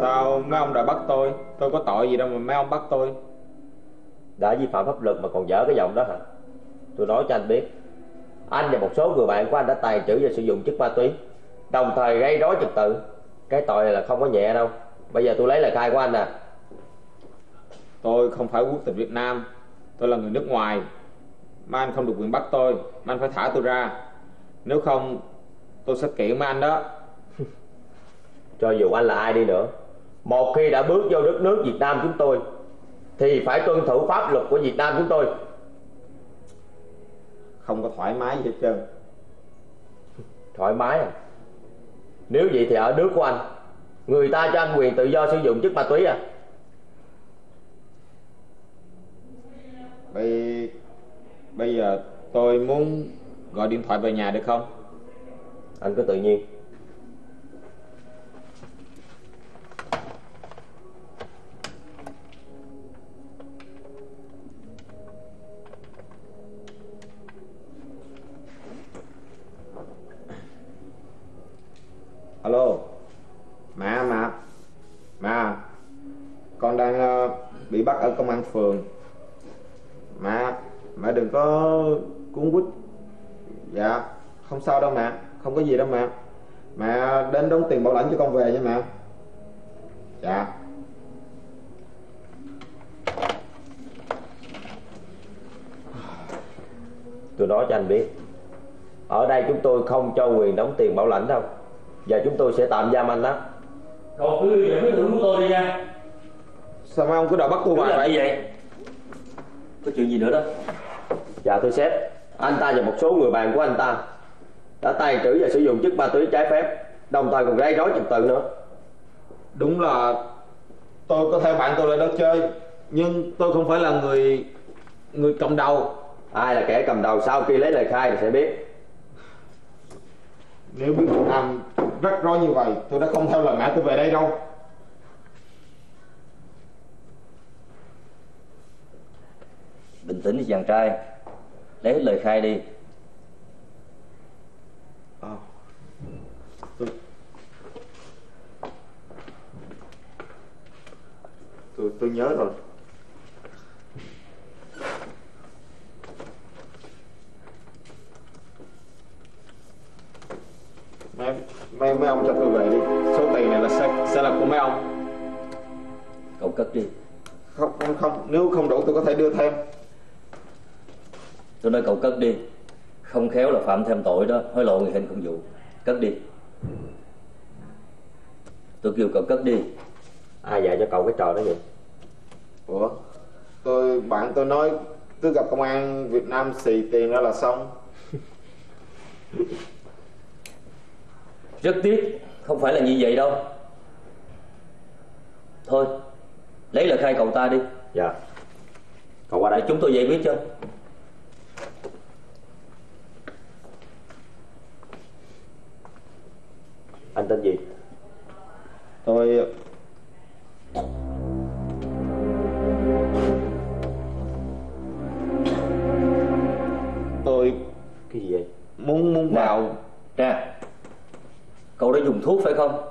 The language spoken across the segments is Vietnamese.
Sao? Mấy ông đã bắt tôi. Tôi có tội gì đâu mà mấy ông bắt tôi. Đã vi phạm pháp luật mà còn dở cái giọng đó hả? Tôi nói cho anh biết Anh và một số người bạn của anh đã tàn trữ và sử dụng chất ma túy Đồng thời gây rối trật tự. Cái tội này là không có nhẹ đâu. Bây giờ tôi lấy lời khai của anh nè. Tôi không phải quốc tịch Việt Nam. Tôi là người nước ngoài. Mà anh không được quyền bắt tôi Mà anh phải thả tôi ra. Nếu không tôi sẽ kiện mấy anh đó. Cho dù anh là ai đi nữa Một khi đã bước vô đất nước Việt Nam chúng tôi Thì phải tuân thủ pháp luật của Việt Nam chúng tôi. Không có thoải mái gì hết trơn. Thoải mái à? Nếu vậy thì ở nước của anh Người ta cho anh quyền tự do sử dụng chất ma túy à? Bây Bây giờ tôi muốn gọi điện thoại về nhà được không? Anh cứ tự nhiên phường. Mẹ Mẹ đừng có cuốn quýt. Dạ Không sao đâu mẹ Không có gì đâu mẹ Mẹ đến đóng tiền bảo lãnh cho con về nha mẹ Dạ. Tôi nói cho anh biết Ở đây chúng tôi không cho quyền đóng tiền bảo lãnh đâu. Và chúng tôi sẽ tạm giam anh đó. Cậu cứ giải quyết thưởng của tôi đi nha Sao mấy ông cứ đòi bắt tôi hoài làm vậy vậy. Có chuyện gì nữa đó? Dạ thưa sếp. Anh ta và một số người bạn của anh ta Đã tàn trữ và sử dụng chất ma túy trái phép Đồng thời còn gây rối trật tự nữa. Đúng là Tôi có theo bạn tôi lên đó chơi Nhưng tôi không phải là người Người cầm đầu. Ai là kẻ cầm đầu sau khi lấy lời khai thì sẽ biết. Nếu biết Nam rắc rối như vậy Tôi đã không theo lời mẹ tôi về đây đâu Bình tĩnh đi chàng trai. Lấy lời khai đi. À, tôi... tôi tôi nhớ rồi. Mấy mấy mấy ông cho tôi về đi. Số tiền này là sẽ, sẽ là của mấy ông. Cậu cất đi. Không không không. Nếu không đủ tôi có thể đưa thêm Tôi nói cậu cất đi. Không khéo là phạm thêm tội đó. Hối lộ người hình công vụ. Cất đi. Tôi kêu cậu cất đi. Ai dạy cho cậu cái trò đó vậy? Ủa? Tôi bạn tôi nói cứ gặp công an Việt Nam xì tiền ra là xong. Rất tiếc. Không phải là như vậy đâu. Thôi Lấy lời khai cậu ta đi. Dạ. Cậu qua đây. Để chúng tôi giải quyết cho Anh tên gì tôi tôi Cái gì vậy? muốn muốn Nè. vào. Nè. Cậu đã dùng thuốc phải không?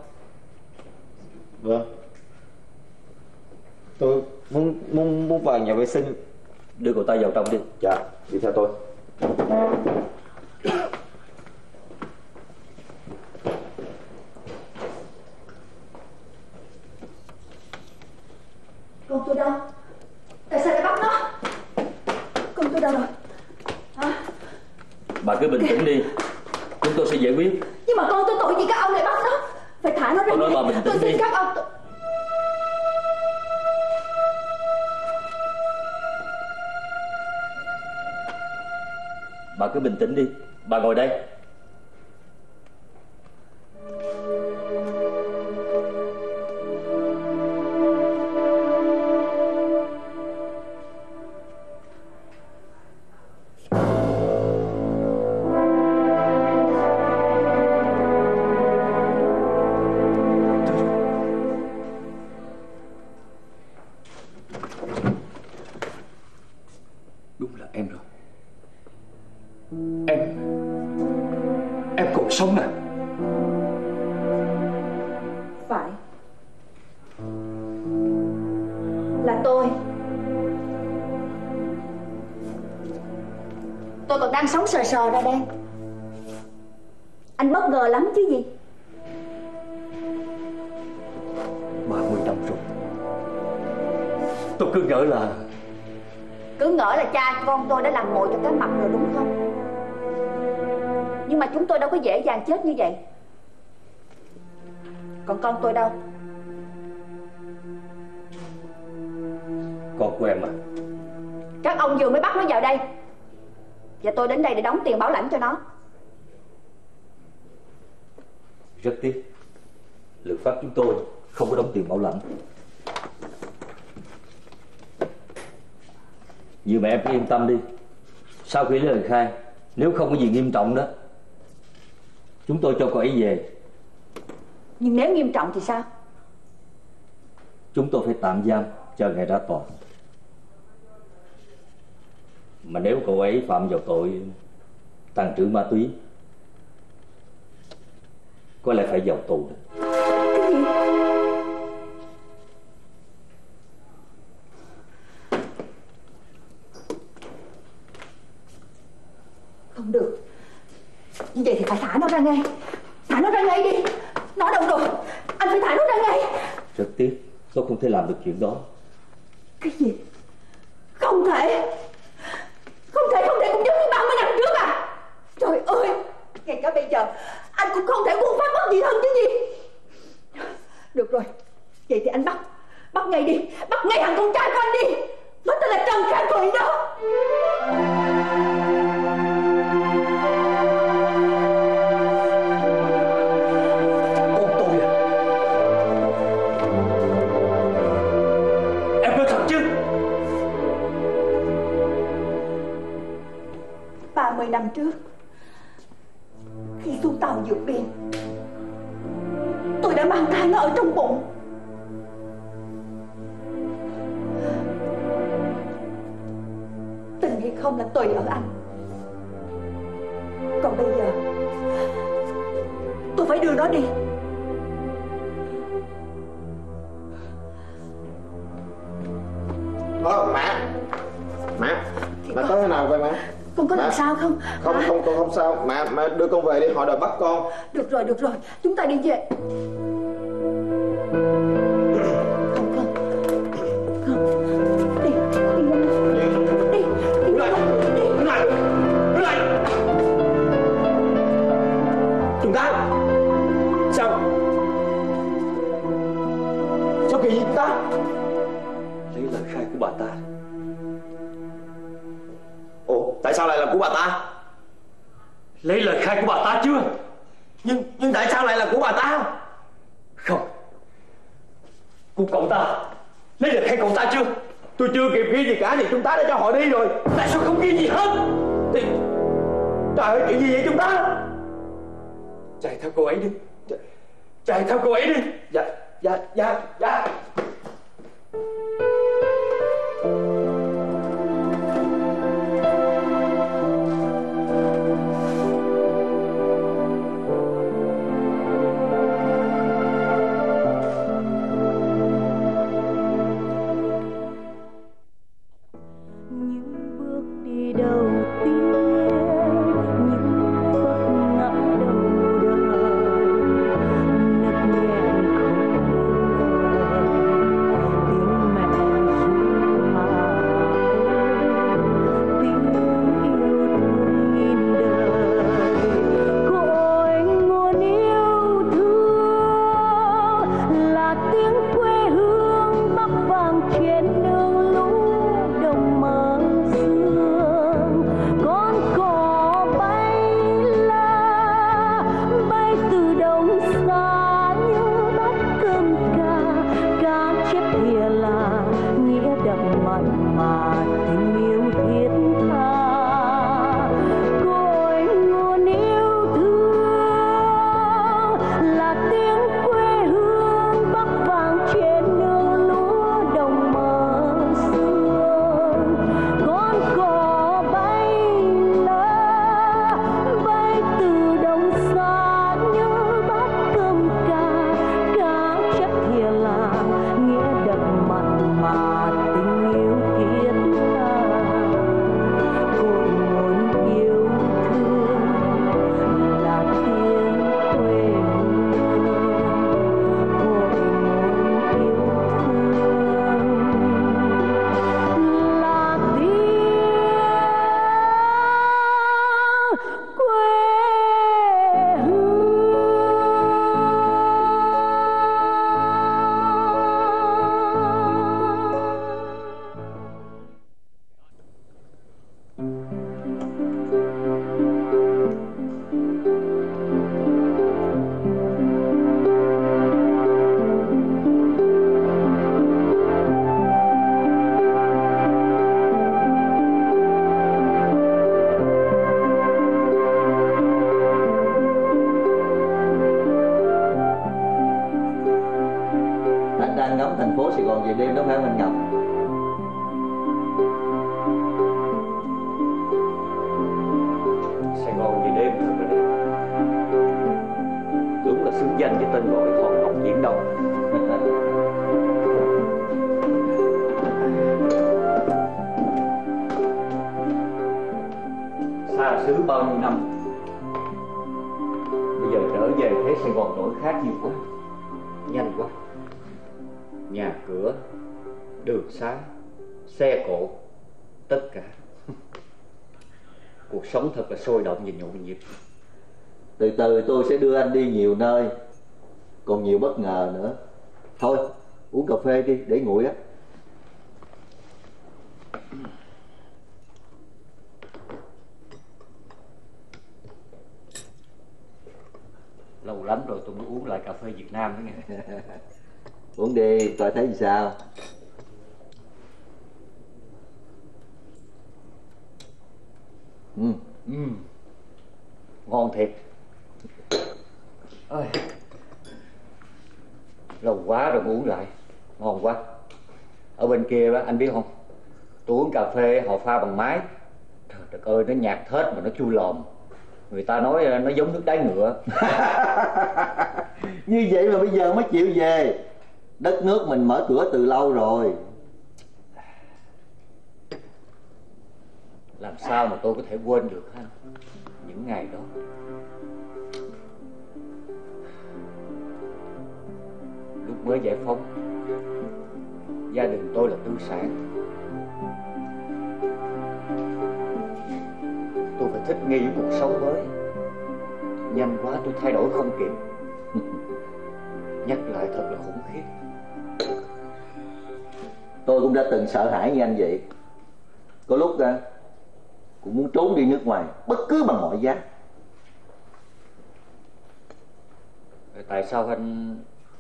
Vâng. Tôi muốn muốn muốn vào nhà vệ sinh. Đưa cậu ta vào trong đi. Dạ đi theo tôi Con tôi đâu? Tại sao lại bắt nó? Con tôi đâu rồi? Hả? Bà bình tĩnh đi. đóng tiền bảo lãnh. Dì mẹ em cứ yên tâm đi. Sau khi lấy lời khai Nếu không có gì nghiêm trọng đó Chúng tôi cho cô ấy về. Nhưng nếu nghiêm trọng thì sao? Chúng tôi phải tạm giam Chờ ngày ra tòa. Mà nếu cô ấy phạm vào tội Tàn trữ ma túy Có lẽ phải vào tù đó. ngay Thả nó ra ngay đi. Nó đâu rồi? Anh phải thả nó ra ngay. Rất tiếc Tôi không thể làm được chuyện đó. Cái gì? Đường xá Xe cộ Tất cả. Cuộc sống thật là sôi động và nhộn nhịp. Từ từ tôi sẽ đưa anh đi nhiều nơi còn nhiều bất ngờ nữa. Thôi uống cà phê đi để nguội á. Lâu lắm rồi tôi mới uống lại cà phê Việt Nam đó nghe. Uống đi coi thấy sao ừ. Ừm, Ngon thiệt. Ôi. Lâu quá rồi uống lại. Ngon quá. Ở bên kia đó anh biết không? Tôi uống cà phê họ pha bằng máy. Trời đất ơi nó nhạt thết mà nó chua lòm. Người ta nói ờ, nó giống nước đáy ngựa. Như vậy mà bây giờ mới chịu về. Đất nước mình mở cửa từ lâu rồi Làm sao mà tôi có thể quên được ha? Những ngày đó. Lúc mới giải phóng, Gia đình tôi là tư sản. Tôi phải thích nghi với cuộc sống mới. Nhanh quá tôi thay đổi không kịp. Nhắc lại thật là khủng khiếp. Tôi cũng đã từng sợ hãi như anh vậy. Có lúc ra cũng muốn trốn đi nước ngoài bất cứ bằng mọi giá. Tại sao anh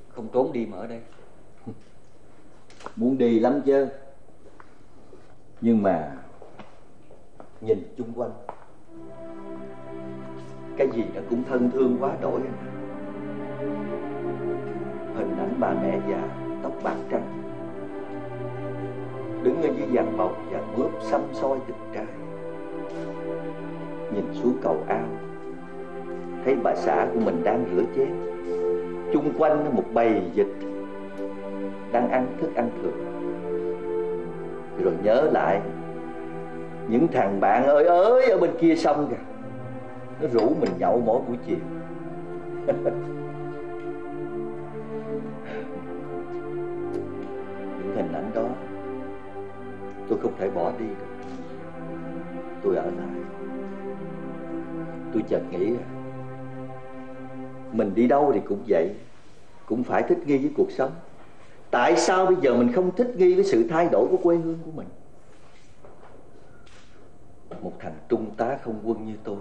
không trốn đi mà ở đây? Muốn đi lắm chứ. Nhưng mà nhìn chung quanh cái gì nó cũng thân thương quá đổi hình ảnh bà mẹ già tóc bạc trắng đứng ở dưới giàn bầu và mướp xăm soi tình trai nhìn xuống cầu ao. Thấy bà xã của mình đang rửa chén. Chung quanh một bầy vịt đang ăn thức ăn thường rồi nhớ lại, những thằng bạn ơi ơi, ở bên kia sông kìa. Nó rủ mình nhậu mỗi buổi chiều. Những hình ảnh đó, tôi không thể bỏ đi được. Tôi ở lại tôi chợt nghĩ, mình đi đâu thì cũng vậy, cũng phải thích nghi với cuộc sống. Tại sao bây giờ mình không thích nghi với sự thay đổi của quê hương của mình? Một thằng trung tá không quân như tôi,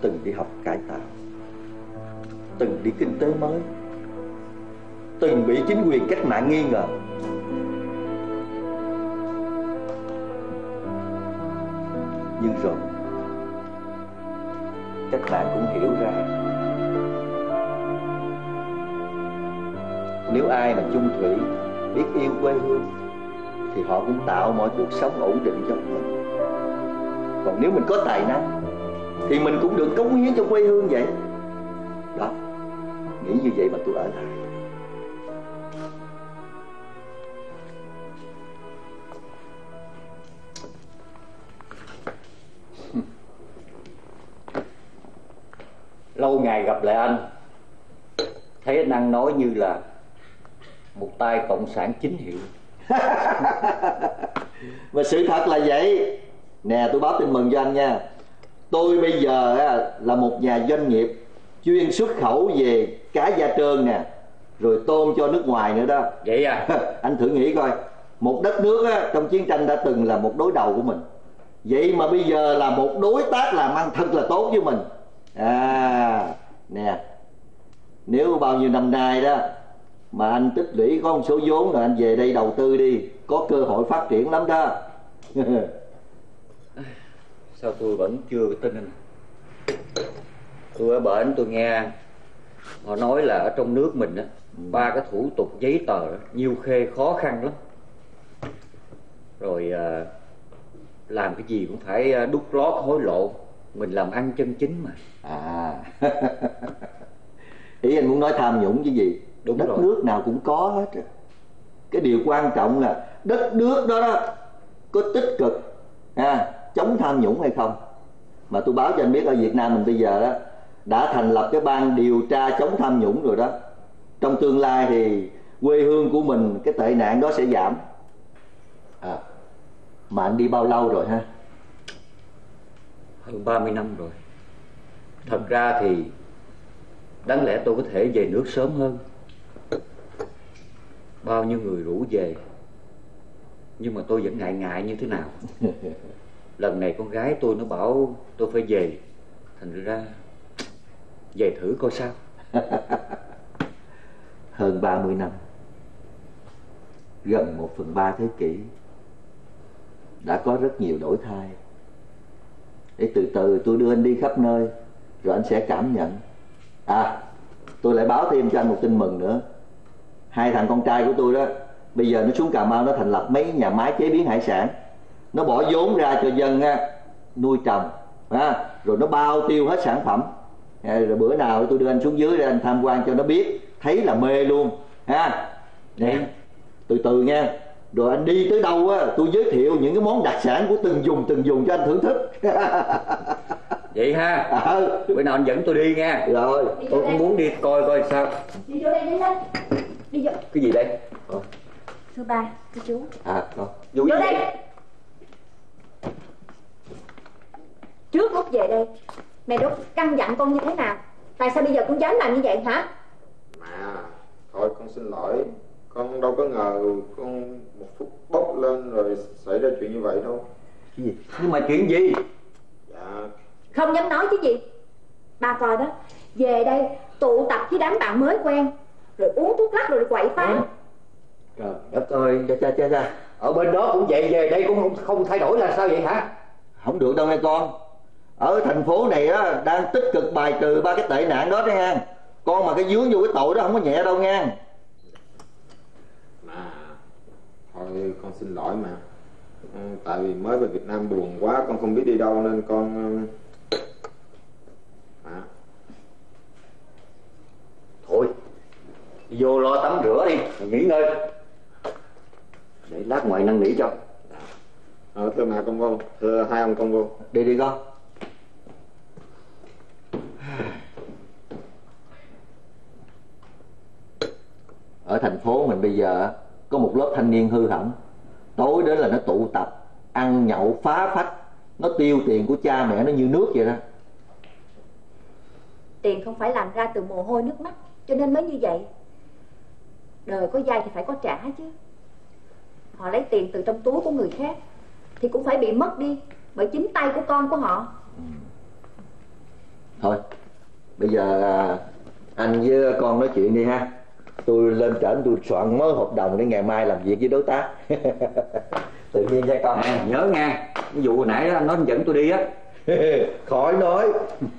từng đi học cải tạo, từng đi kinh tế mới, từng bị chính quyền cách mạng nghi ngờ. Nhưng rồi chắc bạn cũng hiểu ra. Nếu ai mà chung thủy, biết yêu quê hương, thì họ cũng tạo mọi cuộc sống ổn định cho mình. Còn nếu mình có tài năng, thì mình cũng được cống hiến cho quê hương vậy. Đó, nghĩ như vậy mà tôi ở lại. Anh nói như là Một tay cộng sản chính hiệu. Và sự thật là vậy. Nè tôi báo tin mừng cho anh nha. Tôi bây giờ là một nhà doanh nghiệp Chuyên xuất khẩu về cá da trơn nè Rồi tôm cho nước ngoài nữa đó. Vậy à? Anh thử nghĩ coi. Một đất nước á, trong chiến tranh đã từng là một đối đầu của mình. Vậy mà bây giờ là một đối tác làm ăn thật là tốt với mình. À Nè Nếu bao nhiêu năm nay đó Mà anh tích lũy có một số vốn rồi anh về đây đầu tư đi Có cơ hội phát triển lắm đó. Sao tôi vẫn chưa tin anh? Tôi ở bển tôi nghe họ nói là ở trong nước mình á ba cái thủ tục giấy tờ đó, nhiêu khê khó khăn lắm. Rồi à, làm cái gì cũng phải à, đút lót hối lộ mình làm ăn chân chính mà. À ý anh muốn nói tham nhũng chứ gì? Đúng đất rồi. nước nào cũng có hết cái điều quan trọng là đất nước đó đó có tích cực à, chống tham nhũng hay không? Mà tôi báo cho anh biết ở Việt Nam mình bây giờ đó đã thành lập cái ban điều tra chống tham nhũng rồi đó. Trong tương lai thì quê hương của mình cái tệ nạn đó sẽ giảm. À, mà anh đi bao lâu rồi ha? Hơn 30 năm rồi. Thật ra thì đáng lẽ tôi có thể về nước sớm hơn. Bao nhiêu người rủ về nhưng mà tôi vẫn ngại ngại như thế nào. Lần này con gái tôi nó bảo tôi phải về. Thành ra về thử coi sao. Hơn 30 năm gần một phần ba thế kỷ đã có rất nhiều đổi thay. Để từ từ tôi đưa anh đi khắp nơi rồi anh sẽ cảm nhận à tôi lại báo thêm cho anh một tin mừng nữa. Hai thằng con trai của tôi đó bây giờ nó xuống cà mau nó thành lập mấy nhà máy chế biến hải sản. Nó bỏ vốn ra cho dân nuôi trồng ha, rồi nó bao tiêu hết sản phẩm. À, rồi bữa nào tôi đưa anh xuống dưới để anh tham quan cho nó biết thấy là mê luôn ha. Nè từ từ nha. Rồi anh đi tới đâu á tôi giới thiệu những cái món đặc sản của từng vùng từng vùng cho anh thưởng thức vậy ha? Ờ, bữa nào anh dẫn tôi đi nha. Rồi. Tôi cũng muốn đi coi coi sao. Đi vô đây đi lên đi vô. Cái gì đây? Thưa ba thưa chú. À con Vô vô đây. Trước lúc về đây mẹ đốt căn dặn con như thế nào? Tại sao bây giờ con dám làm như vậy hả? Mà Thôi con xin lỗi. Con đâu có ngờ con một phút bốc lên rồi xảy ra chuyện như vậy đâu. Cái gì? Nhưng mà chuyện gì? Dạ không dám nói chứ gì. Ba coi đó về đây tụ tập với đám bạn mới quen rồi uống thuốc lắc rồi quậy phá. Trời đất ơi cha cha cha cha. Ở bên đó cũng vậy về đây cũng không không thay đổi là sao vậy hả? Không được đâu nghe con. Ở thành phố này á đang tích cực bài trừ ba cái tệ nạn đó đấy nha con mà cái dướng vô cái tội đó không có nhẹ đâu nha Mà Thôi con xin lỗi mà. Ừ, Tại vì mới về Việt Nam buồn quá Con không biết đi đâu nên con Mà thôi vô lo tắm rửa đi nghỉ ngơi. Để lát ngoài năn nỉ cho. Ờ, thưa mẹ con vô Thưa hai ông con vô. Đi đi con. Ở thành phố mình bây giờ có một lớp thanh niên hư hỏng. Tối đến là nó tụ tập ăn nhậu phá phách. Nó tiêu tiền của cha mẹ nó như nước vậy đó tiền không phải làm ra từ mồ hôi nước mắt cho nên mới như vậy. Đời có dai thì phải có trả chứ. Họ lấy tiền từ trong túi của người khác thì cũng phải bị mất đi bởi chính tay của con của họ. Thôi bây giờ à, anh với con nói chuyện đi ha. Tôi lên trển tôi soạn mới hợp đồng để ngày mai làm việc với đối tác. Tự nhiên nha con. À, nhớ nha cái vụ hồi nãy đó, nó dẫn tôi đi á khỏi nói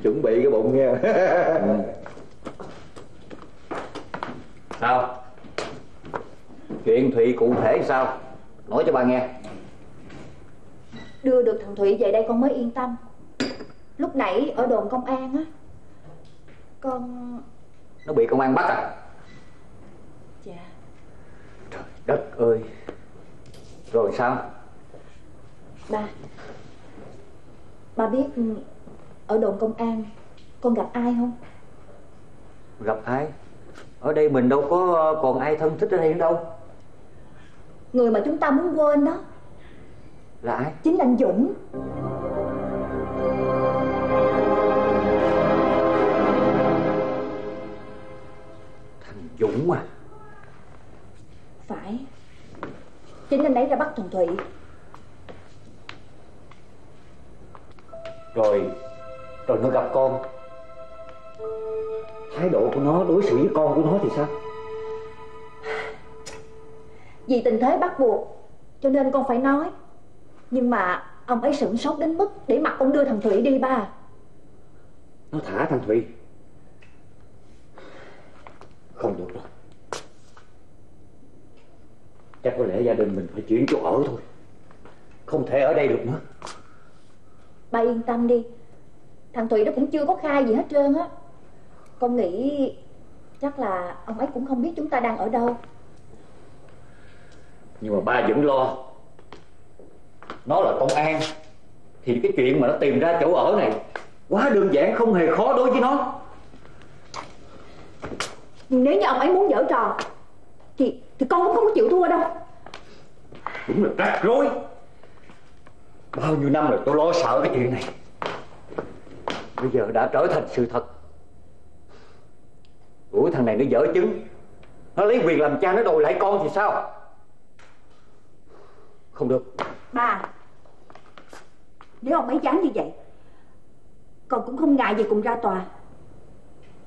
chuẩn bị cái bụng nha. Sao? Chuyện thụy cụ thể sao? Nói cho ba nghe. Đưa được thằng thụy về đây con mới yên tâm. Lúc nãy ở đồn công an á con nó bị công an bắt à? Dạ. Đất ơi. Rồi sao? Ba ba biết ừ, ở đồn công an con gặp ai không? Gặp ai? Ở đây mình đâu có còn ai thân thích ở đây nữa đâu. Người mà chúng ta muốn quên đó là ai? chính là anh dũng. Thằng dũng à? Phải. Chính anh ấy ra bắt thằng thụy rồi rồi nó gặp con. Thái độ của nó đối xử với con của nó thì sao? Vì tình thế bắt buộc cho nên con phải nói. Nhưng mà ông ấy sửng sốt đến mức để mặc con đưa thằng thụy đi ba. Nó thả thằng thụy. Không được rồi Chắc có lẽ gia đình mình phải chuyển chỗ ở thôi. Không thể ở đây được nữa Ba yên tâm đi. Thằng Thủy nó cũng chưa có khai gì hết trơn á. Con nghĩ Chắc là ông ấy cũng không biết chúng ta đang ở đâu. Nhưng mà ba vẫn lo. Nó là công an Thì cái chuyện mà nó tìm ra chỗ ở này Quá đơn giản không hề khó đối với nó. Nhưng nếu như ông ấy muốn dở trò Thì thì con cũng không có chịu thua đâu. Đúng là rắc rối Bao nhiêu năm rồi tôi lo sợ cái chuyện này. Bây giờ đã trở thành sự thật. Ủa, thằng này nó dở chứng. Nó lấy quyền làm cha, nó đòi lại con thì sao? Không được. Ba, Nếu ông ấy dám như vậy, Con cũng không ngại gì cùng ra tòa.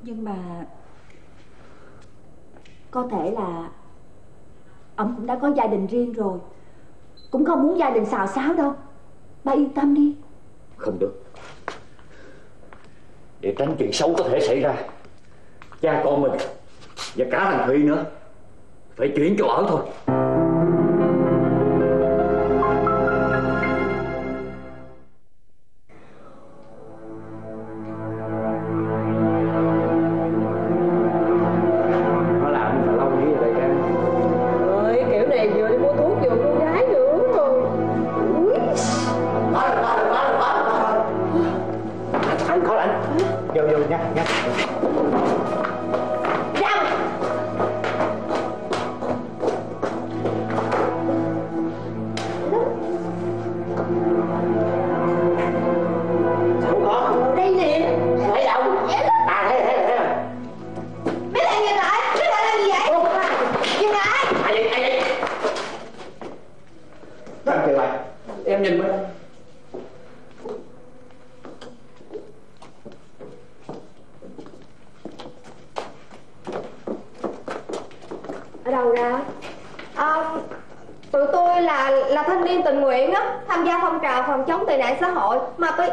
Nhưng mà Có thể là Ông cũng đã có gia đình riêng rồi, Cũng không muốn gia đình xào xáo đâu. Ba yên tâm đi. Không được. Để tránh chuyện xấu có thể xảy ra, Cha con mình Và cả thằng Thùy nữa Phải chuyển chỗ ở thôi. Thằng kia lại Em nhìn mới ở đâu ra? À, tụi tôi là là thanh niên tình nguyện á tham gia phong trào phòng chống tệ nạn xã hội. Mà tôi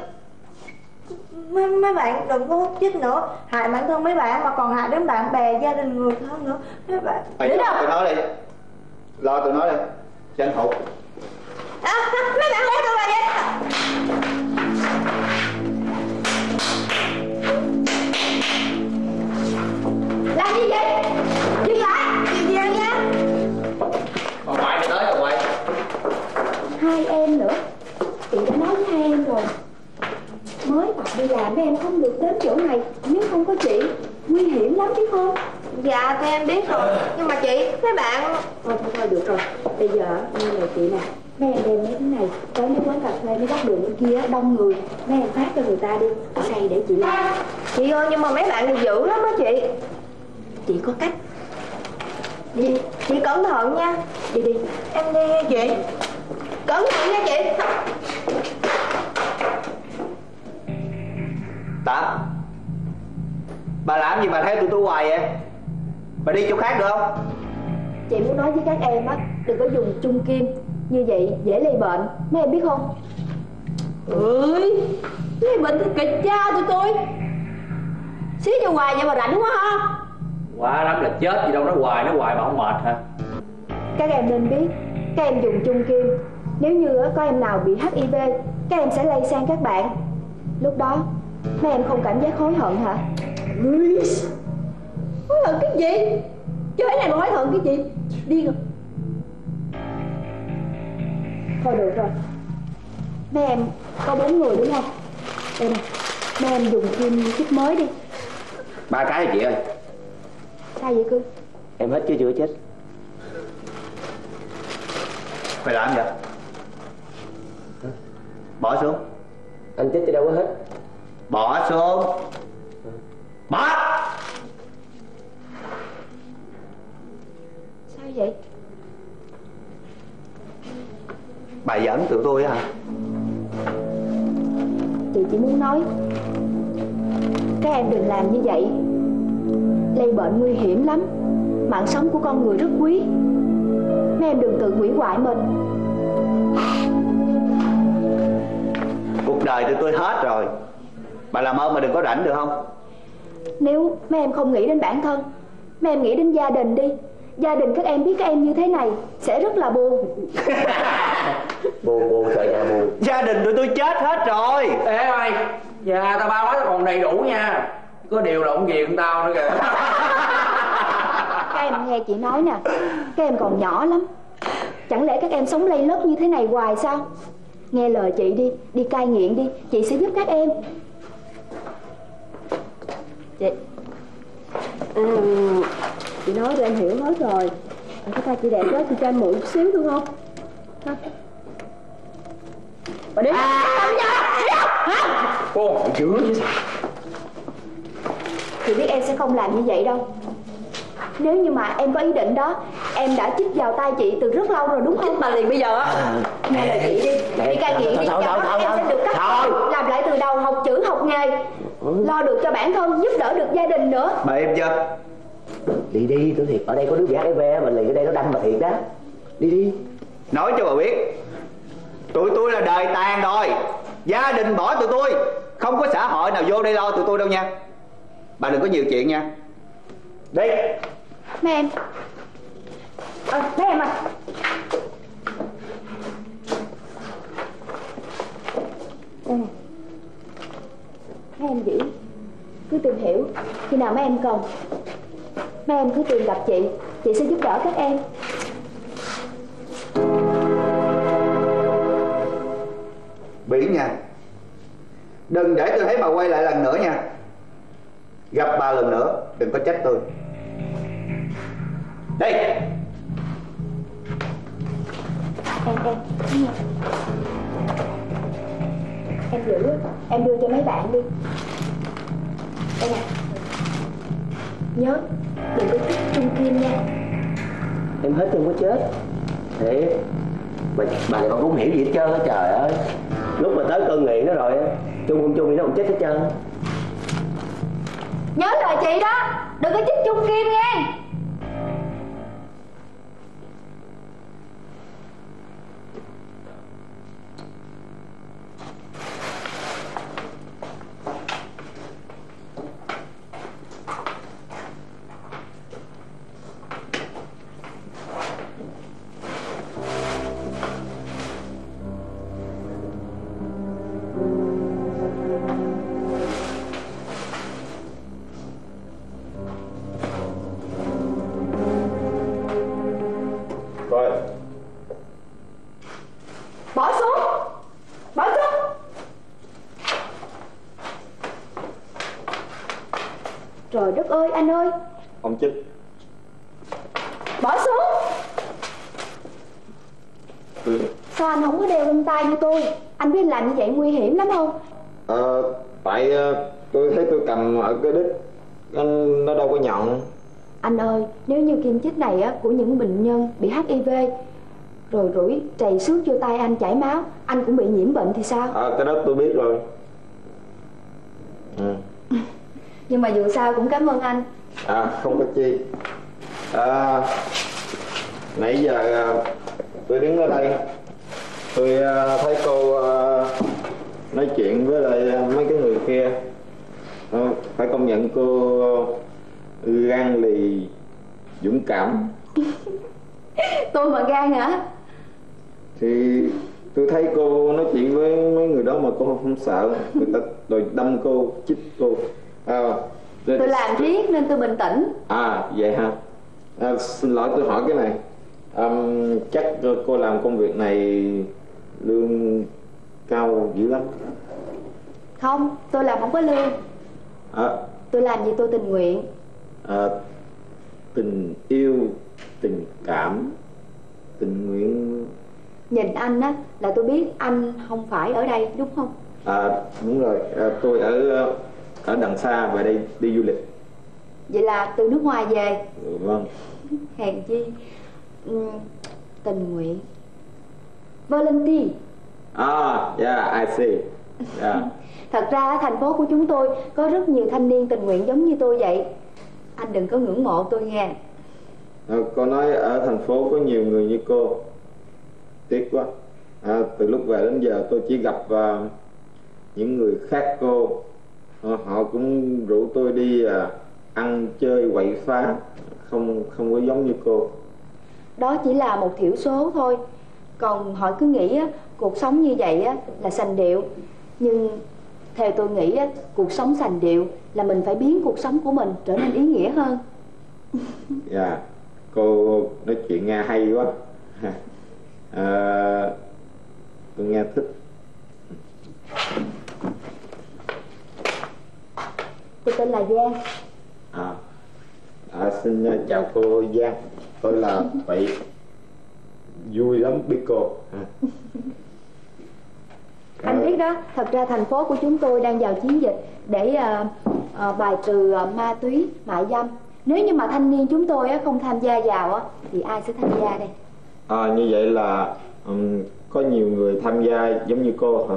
mấy, mấy bạn đừng có hút chích nữa. Hại bản thân mấy bạn mà còn hại đến bạn bè gia đình người thân nữa. Mấy bạn Đến lo đâu? tụi nó đi. Lo tụi nó đi. Tranh thủ được đến chỗ này Nếu không có chị Nguy hiểm lắm chứ không? Dạ thì em biết rồi. Nhưng mà chị mấy bạn? Thôi thôi thôi được rồi. Bây giờ như là chị nè. Mấy em đem mấy thứ này Tới mấy quán cà phê mấy góc đường bên kia đông người. Mấy em phát cho người ta đi Ở đây để chị làm. Chị ơi nhưng mà mấy bạn này dữ lắm á chị. Chị có cách. Chị, chị cẩn thận nha. Đi đi. Em đi nha chị? Cẩn thận nha chị Tám. Bà làm gì mà thấy tụi tôi hoài vậy. Bà đi chỗ khác được không? Chị muốn nói với các em á Đừng có dùng chung kim. Như vậy dễ lây bệnh. Mấy em biết không? Ơi Lây bệnh thì kịch cha tụi tôi. Xí cho hoài vậy mà rảnh quá ha. Quá lắm là chết gì đâu nó hoài nó hoài mà không mệt hả? Các em nên biết Các em dùng chung kim. Nếu như có em nào bị HIV Các em sẽ lây sang các bạn. Lúc đó Mấy em không cảm giác hối hận hả? Hối hận cái gì? Chơi này mà hối hận cái gì? Điên rồi. Thôi được rồi. Mấy em có bốn người đúng không? Đây nè. Mấy em dùng kim chích mới đi. Ba cái chị ơi? Sao vậy cưng Em hết chứ chưa chết? Mày làm gì vậy Bỏ xuống. Anh chết chứ đâu có hết Bỏ xuống. Bỏ Sao vậy? Bà giỡn tụi tôi hả? Chị chỉ muốn nói Các em đừng làm như vậy. Lây bệnh nguy hiểm lắm. Mạng sống của con người rất quý. Mấy em đừng tự hủy hoại mình. Cuộc đời tụi tôi hết rồi Bà làm ơn mà đừng có rảnh được không? Nếu mấy em không nghĩ đến bản thân Mấy em nghĩ đến gia đình đi. Gia đình các em biết các em như thế này Sẽ rất là buồn. Buồn buồn sợ nhà buồn. Gia đình tụi tôi chết hết rồi. Ê mày nhà tao bao hết còn đầy đủ nha. Có điều lộn gì con tao nữa kìa. Các em nghe chị nói nè Các em còn nhỏ lắm. Chẳng lẽ các em sống lây lất như thế này hoài sao? Nghe lời chị đi Đi cai nghiện đi Chị sẽ giúp các em Chị. À, Chị nói rồi em hiểu hết rồi. À, Cái tay chị đẹp đó Chị cho em mượn chút xíu được không? Hả? Bà đi. À, con chữ chứ sao? Chị biết em sẽ không làm như vậy đâu. Nếu như mà em có ý định đó Em đã chích vào tay chị từ rất lâu rồi đúng không? Chích bà liền bây giờ á. Nghe lời chị đi. Đi cai nghiện đi em sẽ được cấp Thôi. Làm lại từ đầu học chữ học nghề Lo được cho bản thân Giúp đỡ được gia đình nữa. Bà em chưa đi đi tôi thiệt ở đây có đứa bị HIV mình liền ở đây nó đâm mà thiệt đó. Đi đi. Nói cho bà biết. Tụi tôi là đời tàn rồi. Gia đình bỏ tụi tôi. Không có xã hội nào vô đây lo tụi tôi đâu nha. Bà đừng có nhiều chuyện nha. Đi. Mấy em. À, Mấy em à Đây nè Mấy em giữ Cứ tìm hiểu Khi nào mấy em cần Mấy em cứ tìm gặp chị Chị sẽ giúp đỡ các em. Bỉ nha. Đừng để tôi thấy bà quay lại lần nữa nha. Gặp bà lần nữa Đừng có trách tôi. Đi Em em. Em giữ Em đưa cho mấy bạn đi. Đây nè. Nhớ Đừng có thích trung kim nha. Em hết không có chết. Thiệt. Bà, bà này con cũng hiểu gì hết trơn á trời ơi. Lúc mà tới cơn nghiện nó rồi á chung không chung thì nó cũng chết hết trơn. Nhớ lời chị đó. Đừng có chích trung kim nha Trời đất ơi anh ơi. Ông chích Bỏ xuống. Tôi Sao anh không có đeo găng tay như tôi? Anh biết anh làm như vậy nguy hiểm lắm không? Ờ, tại ờ, tôi thấy tôi cầm ở cái đít. Nó, nó đâu có nhọn. Anh ơi Nếu như kim chích này á, của những bệnh nhân bị HIV Rồi rủi trầy xước vô tay anh chảy máu Anh cũng bị nhiễm bệnh thì sao? À, cái đó tôi biết rồi ừ. Nhưng mà dù sao cũng cảm ơn anh. À không có chi. À, nãy giờ à, tôi đứng ở đây. Tôi à, thấy cô à, nói chuyện với lại mấy cái người kia. Phải công nhận cô gan lì dũng cảm. Tôi mà gan hả? Thì tôi thấy cô nói chuyện với mấy người đó mà cô không sợ. Người ta đòi đâm cô chích cô à, Tôi làm riết nên tôi bình tĩnh. À vậy hả à, xin lỗi tôi hỏi cái này. Ừm, chắc cô làm công việc này lương cao dữ lắm. Không tôi làm không có lương. À, Tôi làm vì tôi tình nguyện. À, tình yêu tình cảm tình nguyện. Nhìn anh á là tôi biết anh không phải ở đây đúng không? À, đúng rồi. À, tôi ở ở đằng xa và đây đi du lịch. Vậy là từ nước ngoài về. Ừ, vâng. Hèn chi. Ừm, Tình nguyện. Volunteer à yeah I see. Yeah. Thật ra thành phố của chúng tôi có rất nhiều thanh niên tình nguyện giống như tôi vậy. Anh đừng có ngưỡng mộ tôi nghe À, cô nói ở thành phố có nhiều người như cô. Tiếc quá. À, từ lúc về đến giờ tôi chỉ gặp à, những người khác cô họ cũng rủ tôi đi à, ăn chơi quậy phá. Không không có giống như cô. Đó chỉ là một thiểu số thôi. Còn họ cứ nghĩ á, cuộc sống như vậy á, là sành điệu. Nhưng theo tôi nghĩ á, cuộc sống sành điệu là mình phải biến cuộc sống của mình trở nên ý nghĩa hơn. Dạ cô nói chuyện nghe hay quá. À, tôi nghe thích tôi tên là Giang. À, à xin uh, chào cô Giang. Tôi là Vị vui lắm biết cô. À. anh biết đó thật ra thành phố của chúng tôi đang vào chiến dịch để uh, uh, bài trừ uh, ma túy mại dâm. Nếu như mà thanh niên chúng tôi á, không tham gia vào á, thì ai sẽ tham gia đây? À, như vậy là um, có nhiều người tham gia giống như cô hả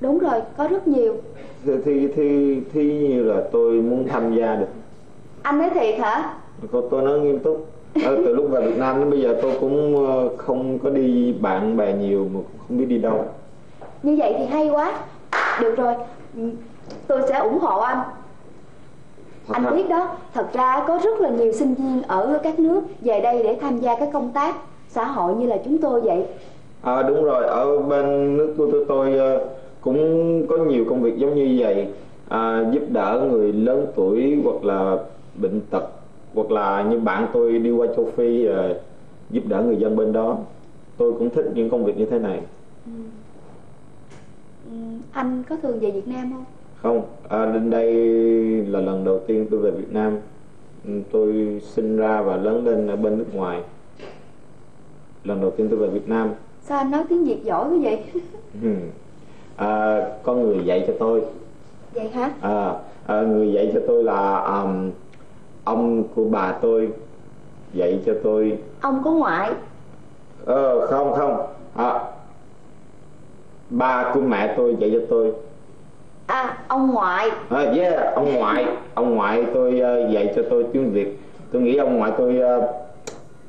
đúng rồi có rất nhiều. Thì thì thì, thì như là tôi muốn tham gia được. Anh nói thiệt hả? Cô tôi nói nghiêm túc. Ờ, từ lúc về Việt Nam đến bây giờ tôi cũng ờ, không có đi bạn bè nhiều mà không biết đi đâu. Như vậy thì hay quá. Được rồi. Ừ, tôi sẽ ủng hộ anh. Thật anh hả? biết đó thật ra có rất là nhiều sinh viên ở các nước về đây để tham gia các công tác xã hội như là chúng tôi vậy. À, đúng rồi, ở bên nước của tôi, tôi cũng có nhiều công việc giống như vậy à, giúp đỡ người lớn tuổi hoặc là bệnh tật hoặc là như bạn tôi đi qua châu Phi ờ, giúp đỡ người dân bên đó. Tôi cũng thích những công việc như thế này. Ừ, anh có thường về Việt Nam không? Không à, đến đây là lần đầu tiên tôi về Việt Nam. Ừ, tôi sinh ra và lớn lên ở bên nước ngoài. Lần đầu tiên tôi về Việt Nam. Sao anh nói tiếng Việt giỏi quá vậy? Ừ. à, có người dạy cho tôi. Vậy hả? À, à, người dạy cho tôi là um, ông của bà tôi dạy cho tôi. Ông có ngoại? Ờ không không. À, ba của mẹ tôi dạy cho tôi. À ông ngoại. À, yeah ông ngoại. Ông ngoại tôi uh, dạy cho tôi tiếng việt. Tôi nghĩ ông ngoại tôi uh,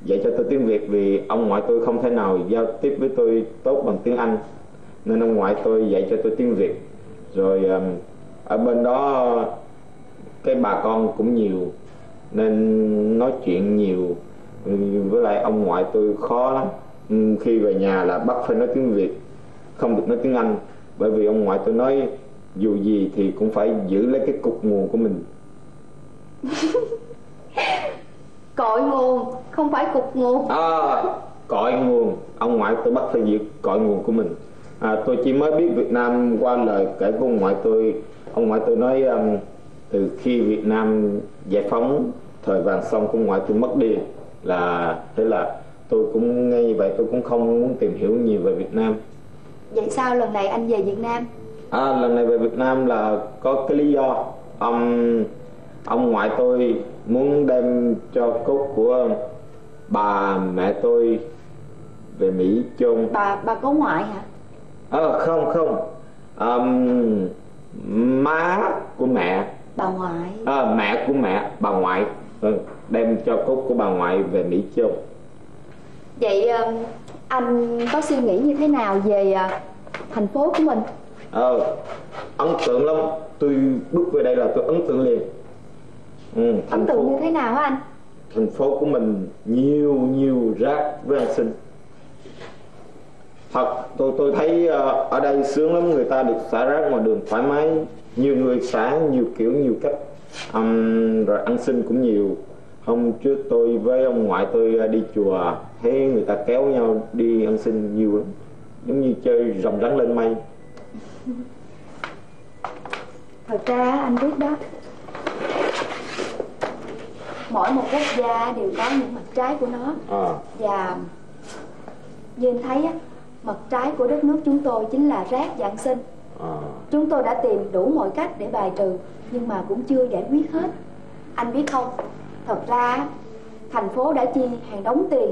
dạy cho tôi tiếng việt vì ông ngoại tôi không thể nào giao tiếp với tôi tốt bằng tiếng anh nên ông ngoại tôi dạy cho tôi tiếng việt. Rồi um, ở bên đó cái bà con cũng nhiều nên nói chuyện nhiều. Với lại ông ngoại tôi khó lắm. Ừ, khi về nhà là bắt phải nói tiếng việt không được nói tiếng anh. Bởi vì ông ngoại tôi nói dù gì thì cũng phải giữ lấy cái cục nguồn của mình. Cội nguồn không phải cục nguồn. À, cội nguồn. Ông ngoại tôi bắt phải giữ cội nguồn của mình à, tôi chỉ mới biết Việt Nam qua lời kể của ông ngoại tôi. Ông ngoại tôi nói um, từ khi Việt Nam giải phóng thời vàng của ông ngoại tôi mất đi. Là thế là tôi cũng nghe như vậy tôi cũng không muốn tìm hiểu nhiều về Việt Nam. Vậy sao lần này anh về Việt Nam? À, lần này về Việt Nam là có cái lý do. Ông ông ngoại tôi muốn đem cho cốt của bà mẹ tôi về Mỹ chôn. Bà bà có ngoại hả ờ không không. Ờm, má của mẹ. Bà ngoại. À, mẹ của mẹ bà ngoại. Ừ, đem cho cốt của bà ngoại về Mỹ chôn vậy um, anh có suy nghĩ như thế nào về uh, thành phố của mình? Ờ ấn tượng lắm. Tôi bước về đây là tôi ấn tượng liền. Ừ, ấn tượng phố. như thế nào hả anh? Thành phố của mình nhiều nhiều rác với an sinh thật tôi tôi thấy ờ, ở đây sướng lắm người ta được xả rác ngoài đường thoải mái. Nhiều người xả nhiều kiểu nhiều cách. Ừm, rồi ăn xin cũng nhiều. Hôm trước tôi với ông ngoại tôi ờ, đi chùa thấy người ta kéo nhau đi ăn xin nhiều lắm. Giống như chơi rồng rắn lên mây. Thật ra anh biết đó. Mỗi một quốc gia đều có những mặt trái của nó. À, và như anh thấy á mặt trái của đất nước chúng tôi chính là rác ăn xin à. chúng tôi đã tìm đủ mọi cách để bài trừ nhưng mà cũng chưa giải quyết hết anh biết không thật ra thành phố đã chi hàng đống tiền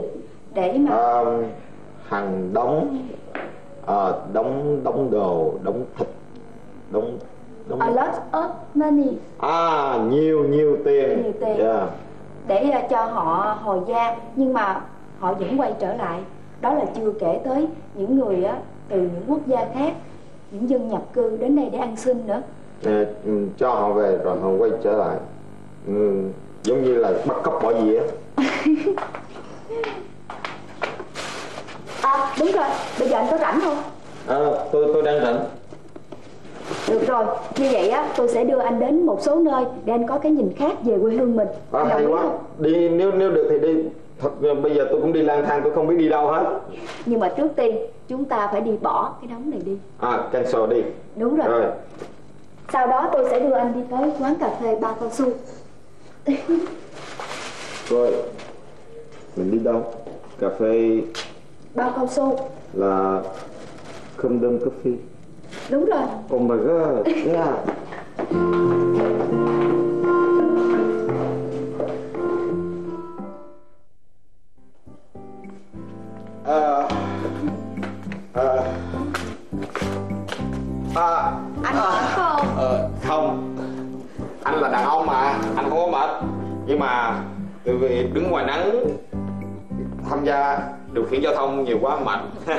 để mà à, hàng đóng à, đóng đóng đồ đóng thịt đóng đóng a lot of money à nhiều nhiều tiền Nhiều tiền. yeah. để ờ, cho họ hồi gia nhưng mà họ vẫn quay trở lại đó là chưa kể tới những người á, từ những quốc gia khác những dân nhập cư đến đây để ăn xin nữa. Ừ, cho họ về rồi họ quay trở lại. Ừ, giống như là bắt cóc bỏ gì á À đúng rồi Bây giờ anh có rảnh không? À, tôi tôi đang rảnh. Được rồi Như vậy á tôi sẽ đưa anh đến một số nơi Để anh có cái nhìn khác về quê hương mình. À, Anh hay quá. Không? đi nếu nếu được thì đi thật bây giờ tôi cũng đi lang thang tôi không biết đi đâu hết. Nhưng mà trước tiên chúng ta phải đi bỏ cái đống này đi. À cancel đi. Đúng rồi, rồi. Sau đó tôi sẽ đưa anh đi tới quán cà phê Ba Cao Su. Rồi. Mình đi đâu? Cà phê Ba Cao Su. là không đâm coffee Đúng rồi. Oh my god. Yeah Ờ, à, Anh mệt không? ờ, không. Anh là đàn ông mà anh không có mệt. Nhưng mà từ vì đứng ngoài nắng tham gia điều khiển giao thông nhiều quá mệt.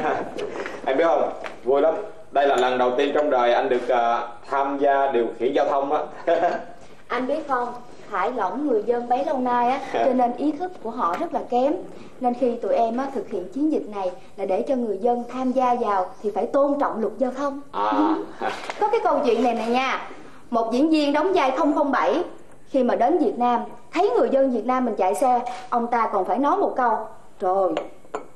Em biết không? Vui lắm. Đây là lần đầu tiên trong đời anh được ờ, tham gia điều khiển giao thông á. Anh biết không, thải lỏng người dân bấy lâu nay á, cho nên ý thức của họ rất là kém. Nên khi tụi em á, thực hiện chiến dịch này là để cho người dân tham gia vào thì phải tôn trọng luật giao thông. à Có cái câu chuyện này này nha, một diễn viên đóng vai 007 khi mà đến Việt Nam thấy người dân Việt Nam mình chạy xe, ông ta còn phải nói một câu, rồi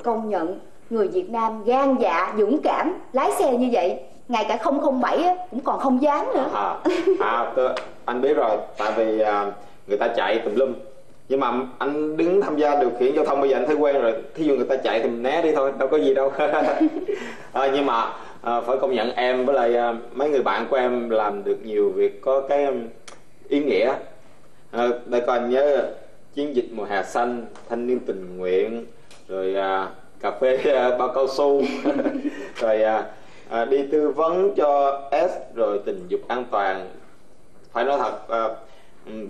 công nhận người Việt Nam gan dạ, dũng cảm, lái xe như vậy, ngay cả 007 á, cũng còn không dám nữa. à, à anh biết rồi tại vì à, người ta chạy tùm lum. Nhưng mà anh đứng tham gia điều khiển giao thông bây giờ anh thấy quen rồi. Thí dụ người ta chạy thì mình né đi thôi đâu có gì đâu. À, nhưng mà à, phải công nhận em với lại à, mấy người bạn của em làm được nhiều việc có cái ý nghĩa. À, đây coi anh nhớ chiến dịch mùa hè xanh thanh niên tình nguyện rồi à, cà phê à, bao cao su. Rồi à, à, đi tư vấn cho S rồi tình dục an toàn phải nói thật à,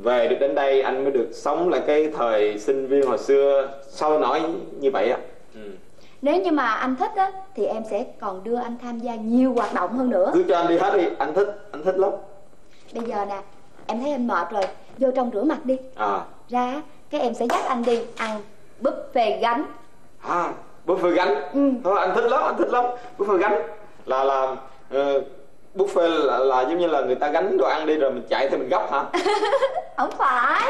về được đến đây anh mới được sống lại cái thời sinh viên hồi xưa sôi nổi như vậy á ừ. Nếu như mà anh thích á, thì em sẽ còn đưa anh tham gia nhiều hoạt động hơn nữa. cứ cho anh đi hết đi anh thích anh thích lắm Bây giờ nè, em thấy anh mệt rồi, vô trong rửa mặt đi. à Ra, á, cái em sẽ dắt anh đi ăn buffet gánh. à buffet gánh Ừ. Thôi, anh thích lắm anh thích lắm buffet gánh là là ờ, buffet là, là giống như là người ta gánh đồ ăn đi rồi mình chạy theo mình gấp hả Không phải.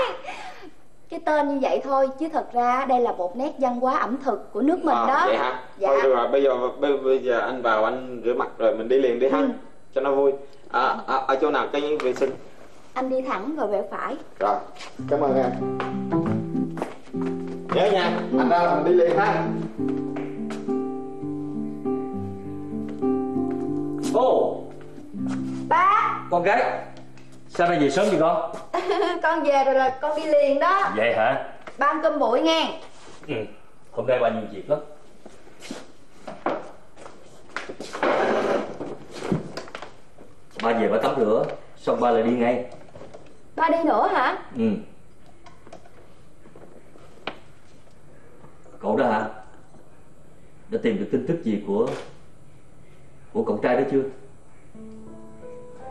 Cái tên như vậy thôi, chứ thật ra đây là một nét văn hóa ẩm thực của nước mình à, đó. vậy hả Dạ. thôi được rồi bây giờ bây, bây giờ anh vào anh rửa mặt rồi mình đi liền đi ha Ừ. cho nó vui à, à, ở chỗ nào cái vệ sinh Anh đi thẳng rồi về phải. rồi cảm ơn em nhớ nha anh ra mình đi liền ha Ô, Ba, con gái Sao nay về sớm vậy con? con về rồi là con đi liền đó Vậy hả? Ba ăn cơm bụi nghe Ừ, hôm nay ba nhiều việc lắm Ba về ba tắm rửa Xong ba lại đi ngay Ba đi nữa hả? Ừ Cậu đó hả? Đã tìm được tin tức gì của Của cậu trai đó chưa?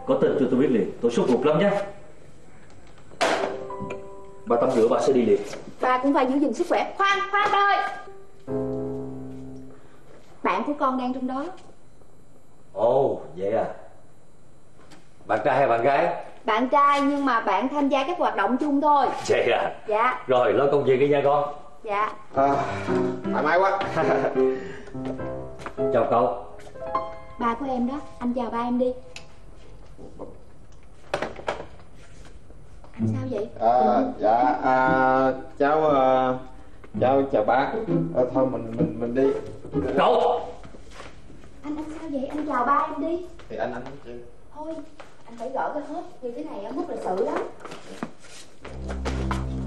Có tin cho tôi biết liền Tôi sốt ruột lắm nhé Ba tắm rửa ba sẽ đi liền Ba cũng phải giữ gìn sức khỏe. Khoan, khoan ba ơi. Bạn của con đang trong đó. Ồ vậy à Bạn trai hay bạn gái? Bạn trai nhưng mà bạn tham gia các hoạt động chung thôi. Vậy à Dạ, Rồi lo công việc đi nha con dạ. à, thoải mái quá Chào cậu Ba của em đó, anh chào ba em đi. Anh sao vậy? à, dạ à, cháu à, cháu chào bác à, thôi mình mình mình đi Cậu Anh anh sao vậy? Anh chào ba em đi. thì anh anh chứ Thôi, anh phải gỡ cái hết. Như thế này á, mất lịch sự lắm.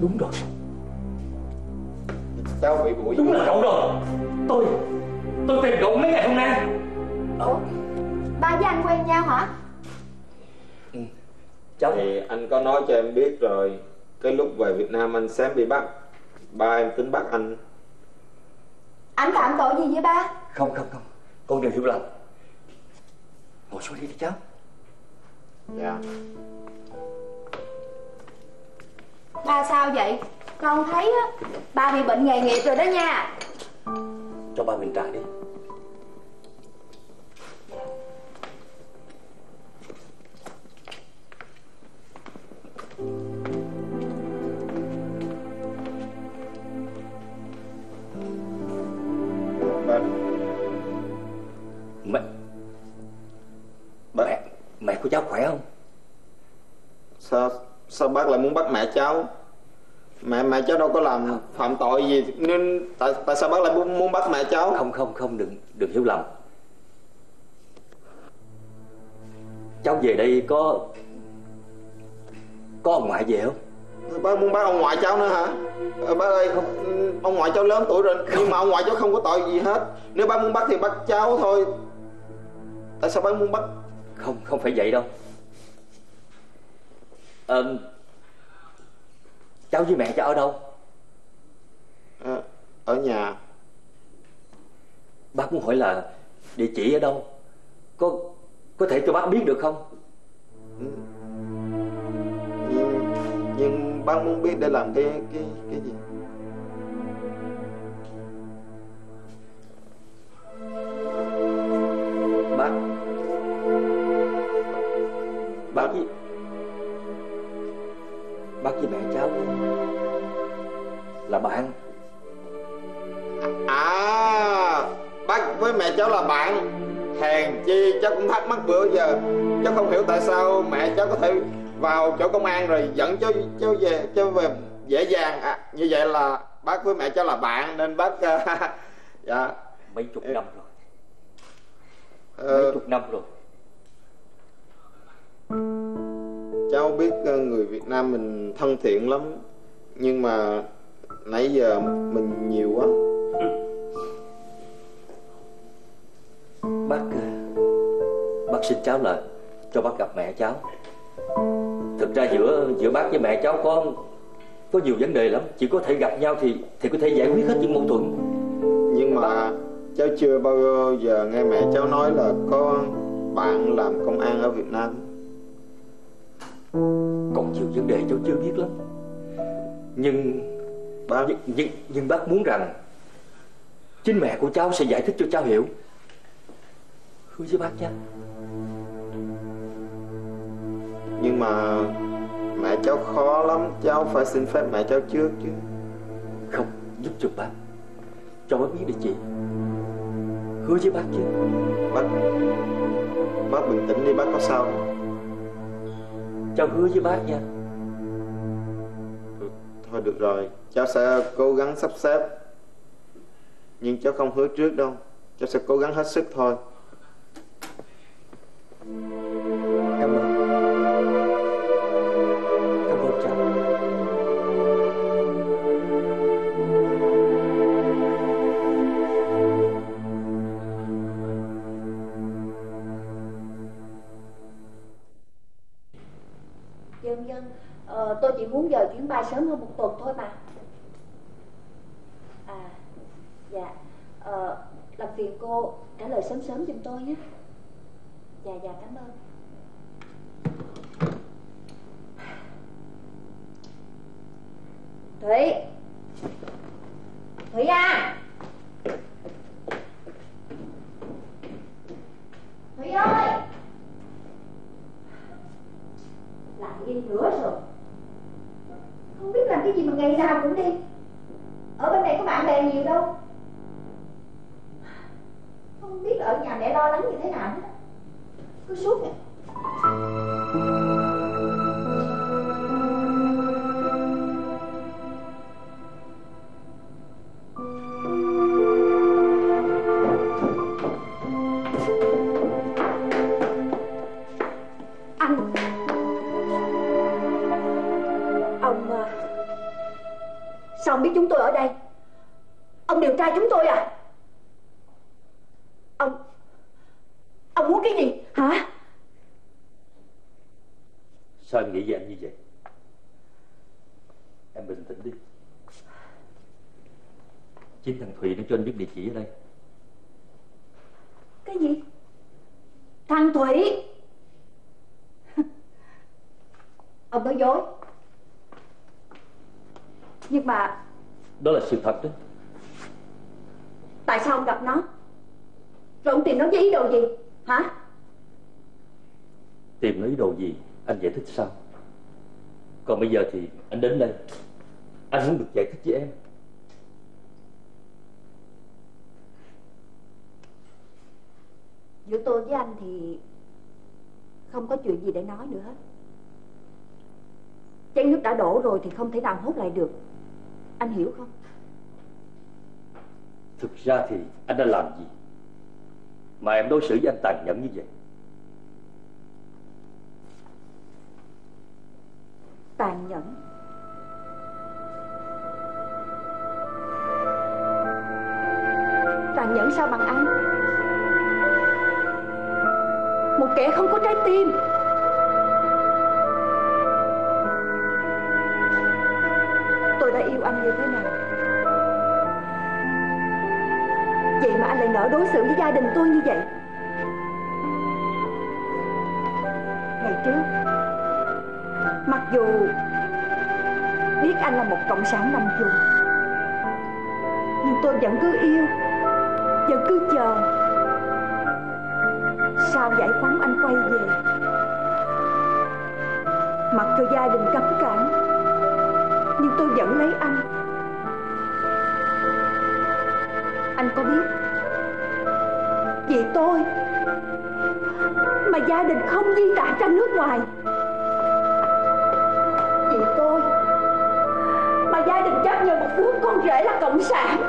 Đúng rồi cháu bị bụi Đúng là cậu rồi Tôi Tôi tìm cậu mấy ngày hôm nay Ủa? Ba với anh quen nhau hả? Cháu thì anh có nói cho em biết rồi cái lúc về Việt Nam anh xém bị bắt ba em tính bắt anh. Anh phạm tội gì vậy ba? Không không không Con đừng hiểu lầm. Ngồi xuống đi đi cháu dạ. Ba sao vậy? Con thấy á Ba bị bệnh nghề nghiệp rồi đó nha. Cho ba mình trà đi cháu khỏe không? Sao sao bác lại muốn bắt mẹ cháu? Mẹ mẹ cháu đâu có làm phạm tội gì nên tại tại sao bác lại muốn, muốn bắt mẹ cháu? Không không không đừng đừng hiểu lầm. Cháu về đây có Có ông ngoại về không? Bác muốn bắt ông ngoại cháu nữa hả? Ờ, bác ơi không, ông ngoại cháu lớn tuổi rồi nhưng mà ông ngoại cháu không có tội gì hết. Nếu bác muốn bắt thì bắt cháu thôi. Tại sao bác muốn bắt Không không phải vậy đâu. Ờ, Cháu với mẹ cháu ở đâu? Ờ, ở nhà. Bác muốn hỏi là địa chỉ ở đâu? Có có thể cho bác biết được không? Nhưng, nhưng bác muốn biết để làm cái cái cái gì? Bác Bác với Bác với mẹ cháu? Là bạn. À Bác với mẹ cháu là bạn. Hèn chi cháu cũng thắc mắc bữa giờ. Cháu không hiểu tại sao mẹ cháu có thể vào chỗ công an rồi dẫn cháu cháu về cháu về dễ dàng. À, Như vậy là bác với mẹ cháu là bạn nên bác Dạ. Mấy chục năm rồi. Ờ, Mấy chục năm rồi Cháu biết ờ, người Việt Nam mình thân thiện lắm Nhưng mà nãy giờ mình nhiều quá. Bác ờ, Bác xin cháu là cho bác gặp mẹ cháu. Thực ra giữa giữa bác với mẹ cháu có có nhiều vấn đề lắm Chỉ có thể gặp nhau thì thì có thể giải quyết hết những mâu thuẫn. Nhưng mà cháu chưa bao giờ nghe mẹ cháu nói là có bạn làm công an ở Việt Nam Còn nhiều vấn đề cháu chưa biết lắm. Nhưng Bác nhưng, nhưng, bác muốn rằng Chính mẹ của cháu sẽ giải thích cho cháu hiểu. Hứa với bác nha Nhưng mà mẹ cháu khó lắm. Cháu phải xin phép mẹ cháu trước chứ. Không giúp cho bác. Cho bác biết địa chỉ Hứa với bác chứ. Bác Bác bình tĩnh đi bác có sao không? Cháu hứa với bác nha. Ừ, thôi được rồi. Cháu sẽ cố gắng sắp xếp. Nhưng cháu không hứa trước đâu. Cháu sẽ cố gắng hết sức thôi. Sớm hơn một tuần thôi mà. À Dạ. Ờ, Làm phiền cô trả lời sớm sớm giùm tôi nhé. Dạ dạ cảm ơn. Thủy. Thủy à Thủy ơi. Lại đi nữa rồi. Không biết làm cái gì mà ngày nào cũng đi. Ở bên này có bạn bè nhiều đâu. Không biết ở nhà mẹ lo lắng như thế nào hết. Cứ suốt ngày. Ở đây. Ông điều tra chúng tôi à? Ông Ông muốn cái gì? Hả? Sao em nghĩ về anh như vậy? Em bình tĩnh đi. Chính thằng Thùy nó cho anh biết địa chỉ ở đây. Cái gì? Thằng Thủy. Ông nói dối. Nhưng mà Đó là sự thật đó tại sao ông gặp nó? Rồi ông tìm nó với ý đồ gì? Hả? Tìm nó ý đồ gì? Anh giải thích sau Còn bây giờ thì anh đến đây. Anh muốn được giải thích với em. Giữa tôi với anh thì Không có chuyện gì để nói nữa hết. Chén nước đã đổ rồi thì không thể nào hốt lại được Anh hiểu không? Thực ra thì anh đã làm gì Mà em đối xử với anh tàn nhẫn như vậy? Tàn nhẫn. Tàn nhẫn sao bằng anh? Một kẻ không có trái tim lại nỡ đối xử với gia đình tôi như vậy? Ngày trước Mặc dù Biết anh là một cộng sản nằm vùng, Nhưng tôi vẫn cứ yêu, Vẫn cứ chờ Sao giải phóng anh quay về. Mặc cho gia đình cấm cản, Nhưng tôi vẫn lấy anh. Anh có biết vì tôi. Mà gia đình không di tản ra nước ngoài. Vì tôi. Mà gia đình chấp nhận một đứa con rể là cộng sản.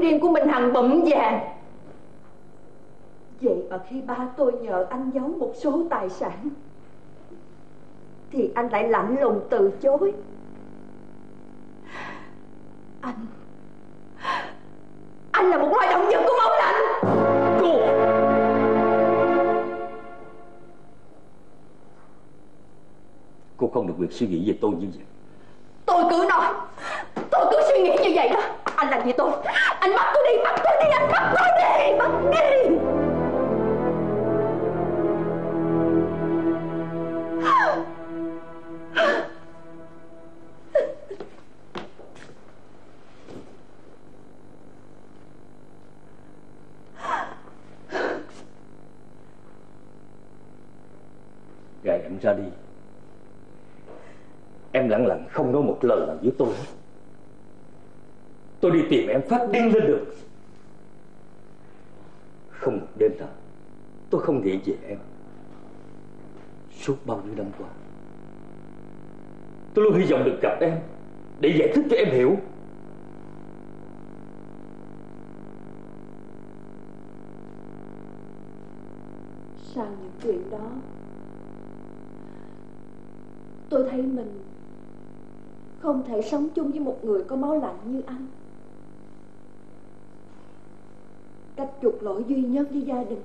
Riêng của mình hàng bụm vàng. Vậy mà khi ba tôi nhờ anh giấu một số tài sản Thì anh lại lạnh lùng từ chối. Anh Anh là một loài động vật của máu lạnh. Cô! Cô không được quyền suy nghĩ về tôi như vậy. Tôi cứ nói Tôi cứ suy nghĩ như vậy đó anh làm gì tôi? Anh bắt tôi đi, Bắt tôi đi, Anh bắt tôi đi, Bắt đi. Ngày em ra đi. Em lặng lặng không nói một lời nào với tôi hết. Tôi đi tìm em phát điên lên được. Không một đêm nào, Tôi không nghĩ về em. Suốt bao nhiêu năm qua, Tôi luôn hy vọng được gặp em Để giải thích cho em hiểu. Sau những chuyện đó, Tôi thấy mình Không thể sống chung với một người có máu lạnh như anh. Cách trục lỗi duy nhất với gia đình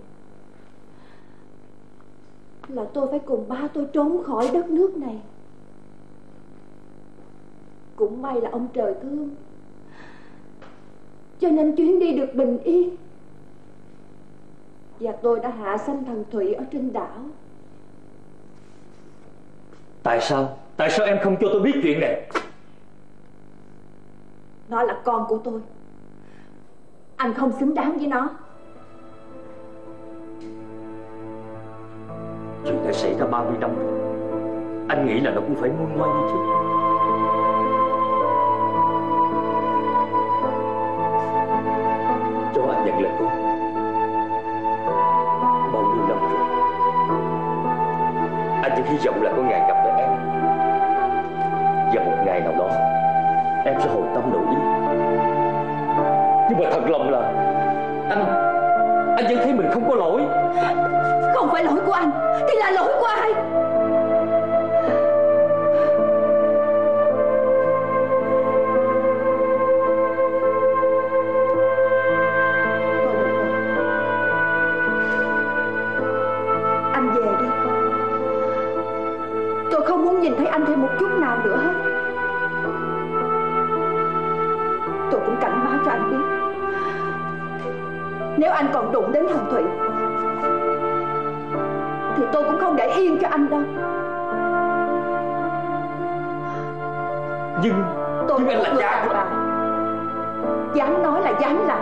Là tôi phải cùng ba tôi trốn khỏi đất nước này. Cũng may là ông trời thương. Cho nên chuyến đi được bình yên. Và tôi đã hạ sanh thần thủy ở trên đảo. Tại sao? Tại sao em không cho tôi biết chuyện này? Nó là con của tôi anh không xứng đáng với nó. Chuyện đã xảy ra 30 năm rồi? Anh nghĩ là nó cũng phải nguôi ngoai đi chứ Cho anh nhận lời con Bao nhiêu năm rồi? Anh chỉ hy vọng là có ngày gặp lại em. Và một ngày nào đó, Em sẽ hồi tâm đổi ý. Nhưng mà thật lòng là Anh Anh vẫn thấy mình không có lỗi. Không phải lỗi của anh, Thì là lỗi của ai? Nếu anh còn đụng đến thằng Thụy Thì tôi cũng không để yên cho anh đâu. Nhưng Tôi Nhưng anh là không cha của bà. Dám nói là dám làm.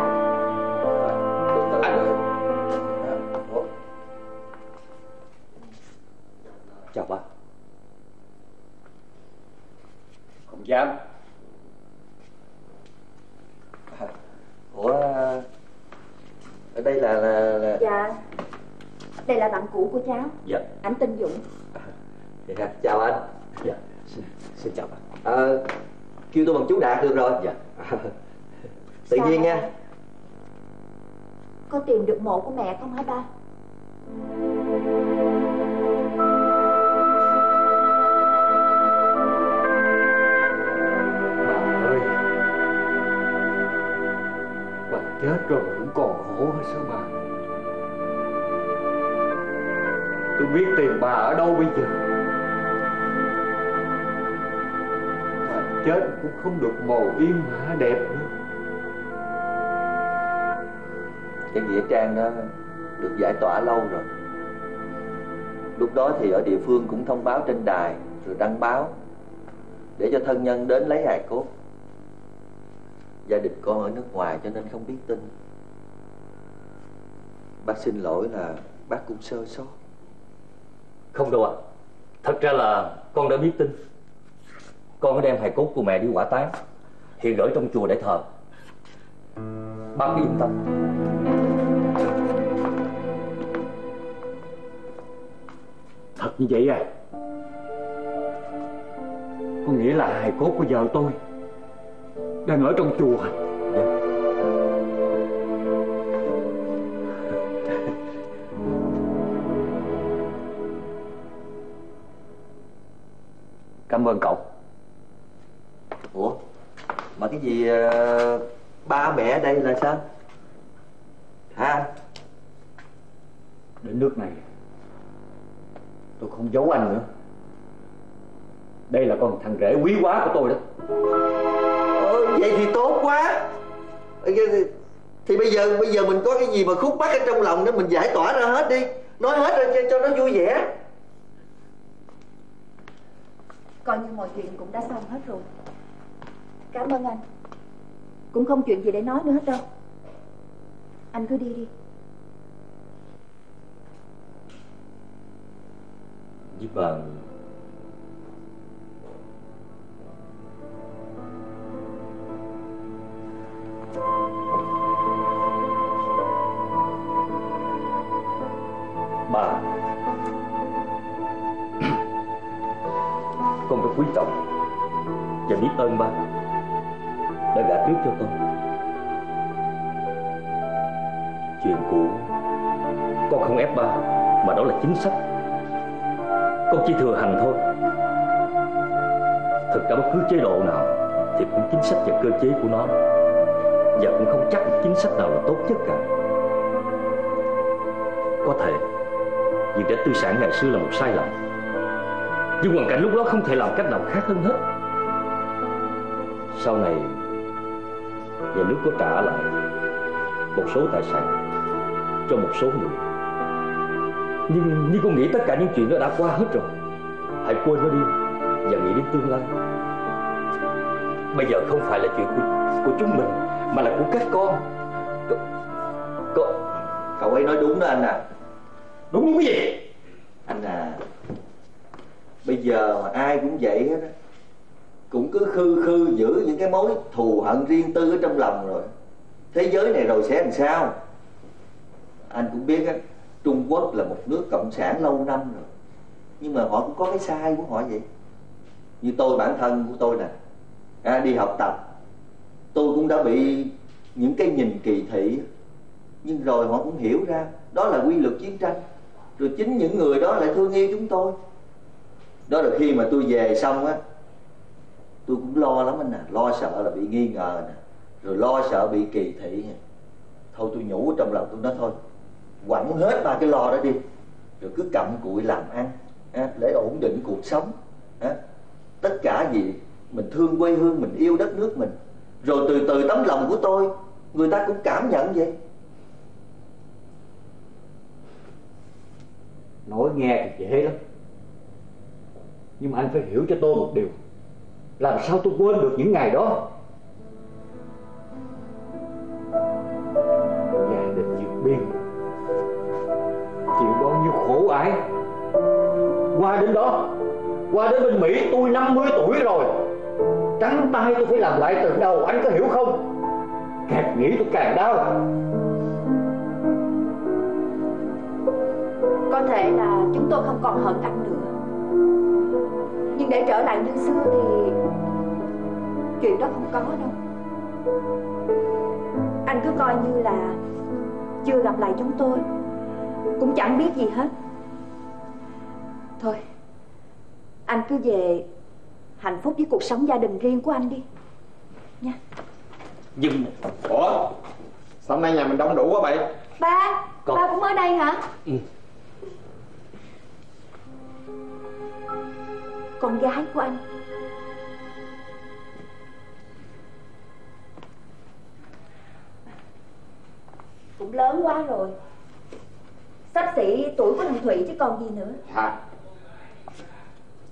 Anh Chào ba Không dám ủa ở đây là là, là... Dạ Đây là bạn cũ của cháu. Dạ. Anh tên Dũng. Dạ, chào anh. Dạ Xin, xin chào ba Ờ, kêu tôi bằng chú đạt được rồi. Dạ. Tự Sao nhiên nha. Có tìm được mộ của mẹ không hả ba? Bà ơi. Bà chết rồi cũng còn khổ hay sao bà Tôi biết tìm bà ở đâu bây giờ. Bà chết cũng không được màu yên mã đẹp nữa. Cái nghĩa trang đó được giải tỏa lâu rồi. Lúc đó thì ở địa phương cũng thông báo trên đài rồi đăng báo để cho thân nhân đến lấy hài cốt. Gia đình con ở nước ngoài cho nên không biết tin. Bác xin lỗi là bác cũng sơ sót. Không đâu ạ. Thật ra là con đã biết tin. Con đã đem hài cốt của mẹ đi hỏa táng, Hiện gửi trong chùa để thờ. Bác cứ yên tâm. Thật như vậy à? Có nghĩa là hài cốt của vợ tôi Đang ở trong chùa. Cảm ơn cậu. Ủa? Mà cái gì ờ, ba mẹ ở đây là sao? Hả? Đến nước này Tôi không giấu anh nữa. Đây là con thằng rể quý hóa của tôi đó. Ờ, vậy thì tốt quá. Ờ, thì, thì bây giờ bây giờ mình có cái gì mà khúc mắc ở trong lòng đó mình giải tỏa ra hết đi. Nói hết ra cho, cho nó vui vẻ Coi như mọi chuyện cũng đã xong hết rồi. Cảm ơn anh. Cũng không chuyện gì để nói nữa hết đâu. Anh cứ đi đi. Giúp mà Bà Ơn ba. Đã gả trước cho con. Chuyện cũ, Con không ép ba, Mà đó là chính sách. Con chỉ thừa hành thôi. Thực ra bất cứ chế độ nào Thì cũng chính sách và cơ chế của nó. Và cũng không chắc chính sách nào là tốt nhất cả. Có thể, Việc để tư sản ngày xưa là một sai lầm. Nhưng hoàn cảnh lúc đó không thể làm cách nào khác hơn hết. Sau này Nhà nước có trả lại Một số tài sản Cho một số người. Nhưng nhưng con nghĩ tất cả những chuyện đó đã qua hết rồi Hãy quên nó đi Và nghĩ đến tương lai. Bây giờ không phải là chuyện của, của chúng mình Mà là của các con. Cậu, cậu ấy nói đúng đó anh à. Đúng đúng cái gì? Anh à Bây giờ mà ai cũng vậy hết á Cũng cứ khư khư giữ những cái mối thù hận riêng tư ở trong lòng rồi. Thế giới này rồi sẽ làm sao? Anh cũng biết á Trung Quốc là một nước cộng sản lâu năm rồi. Nhưng mà họ cũng có cái sai của họ vậy. Như tôi bản thân của tôi nè à, Đi học tập Tôi cũng đã bị những cái nhìn kỳ thị. Nhưng rồi họ cũng hiểu ra Đó là quy luật chiến tranh. Rồi chính những người đó lại thương yêu chúng tôi. Đó là khi mà tôi về xong á Tôi cũng lo lắm anh nè, Lo sợ là bị nghi ngờ nè, Rồi lo sợ bị kỳ thị nè. Thôi tôi nhủ trong lòng tôi nói thôi, quẳng hết ba cái lo đó đi, rồi cứ cặm cụi làm ăn để ổn định cuộc sống tất cả gì mình thương quê hương, mình yêu đất nước mình. Rồi từ từ tấm lòng của tôi, người ta cũng cảm nhận vậy. Nói nghe thì dễ lắm. Nhưng mà anh phải hiểu cho tôi một điều. Làm sao tôi quên được những ngày đó? Gia đình vượt biên Chịu bao nhiêu khổ ải Qua đến đó, Qua đến bên Mỹ, tôi 50 tuổi rồi. Trắng tay tôi phải làm lại từ đầu, Anh có hiểu không? Càng nghĩ tôi càng đau. Có thể là chúng tôi không còn hận anh nữa. Nhưng để trở lại như xưa thì Chuyện đó không có đâu. Anh cứ coi như là Chưa gặp lại chúng tôi Cũng chẳng biết gì hết. Thôi Anh cứ về Hạnh phúc với cuộc sống gia đình riêng của anh đi Nha. Nhưng Ủa? Sao nay nhà mình đông đủ quá vậy? Ba Con- Ba cũng ở đây hả? Ừ. Con gái của anh Cũng lớn quá rồi. Sắp xỉ tuổi của thằng Thủy chứ còn gì nữa. Dạ.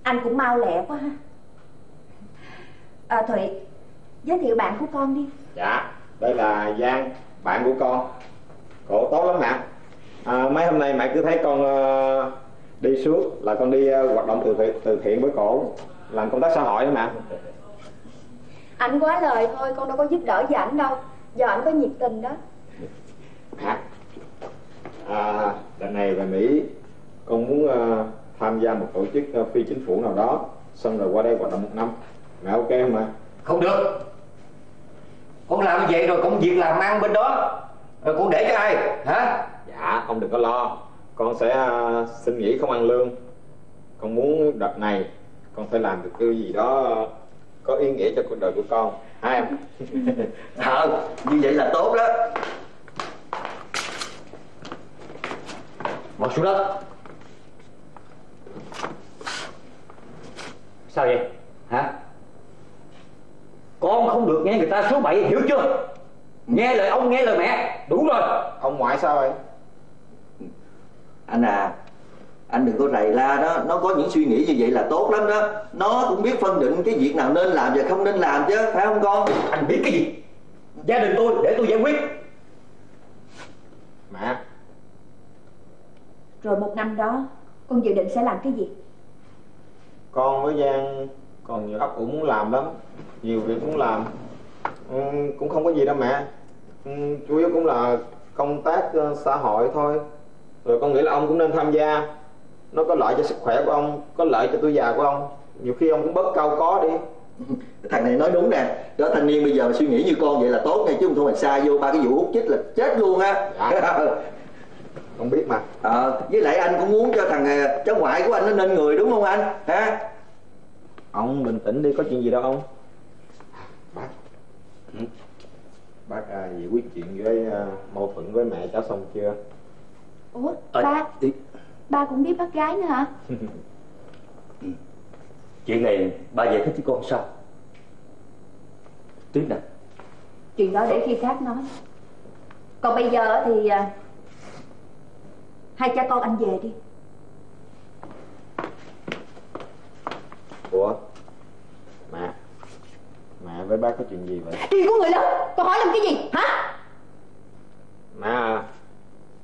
Anh cũng mau lẹ quá ha. À Thủy Giới thiệu bạn của con đi. Dạ Đây là Giang Bạn của con. Cổ tốt lắm mẹ à, Mấy hôm nay mẹ cứ thấy con ờ, Đi suốt là con đi ờ, hoạt động từ thiện, từ thiện với cổ Làm công tác xã hội đó mẹ. Anh quá lời thôi Con đâu có giúp đỡ gì ảnh đâu. Giờ ảnh có nhiệt tình đó Mẹ à, Lần này về Mỹ Con muốn ờ, tham gia một tổ chức ờ, phi chính phủ nào đó Xong rồi qua đây hoạt động một năm. Mẹ ok không mẹ Không được. Con làm vậy rồi công việc làm ăn bên đó. Rồi con để cho ai? Hả? Dạ ông đừng có lo. Con sẽ ờ, xin nghỉ không ăn lương. Con muốn đợt này Con phải làm được cái gì đó Có ý nghĩa cho cuộc đời của con. Hai em. Ờ, như vậy là tốt đó Đất. Sao vậy? Hả? Con không được nghe người ta số bậy hiểu chưa? Nghe lời ông nghe lời mẹ. Đủ rồi. Ông ngoại sao vậy? Anh à anh đừng có rầy la đó. Nó có những suy nghĩ như vậy là tốt lắm đó. Nó cũng biết phân định cái việc nào nên làm và không nên làm chứ phải không con? Anh biết cái gì? Gia đình tôi để tôi giải quyết. Mẹ Rồi một năm đó Con dự định sẽ làm cái gì? Con với Giang Còn nhiều ấp ủ muốn làm lắm Nhiều việc muốn làm. Ừ, Cũng không có gì đâu mẹ. Ừ, Chủ yếu cũng là công tác ờ, xã hội thôi. Rồi con nghĩ là ông cũng nên tham gia. Nó có lợi cho sức khỏe của ông Có lợi cho tuổi già của ông. Nhiều khi ông cũng bớt cao có đi. Thằng này nói đúng nè. Đó thanh niên bây giờ mà suy nghĩ như con vậy là tốt nha chứ không thôi mà xa vô ba cái vụ hút chích là chết luôn á. Dạ. Con biết mà. Ờ, với lại anh cũng muốn cho thằng ờ, cháu ngoại của anh nó nên người đúng không anh? Hả? Ông bình tĩnh đi có chuyện gì đâu ông. Bác. Ừ. Bác à, giải quyết chuyện với à, mâu thuẫn với mẹ cháu xong chưa? Ủa Ờ, ba đi. Ba cũng biết bác gái nữa hả? Chuyện này ba giải thích với con sao? Tiếp nè. Chuyện đó để khi khác nói. Còn bây giờ thì à, Hai cha con anh về đi. Ủa? Mẹ. Mẹ với bác có chuyện gì vậy? Chuyện của người lớn. Con hỏi làm cái gì? Hả? Mẹ à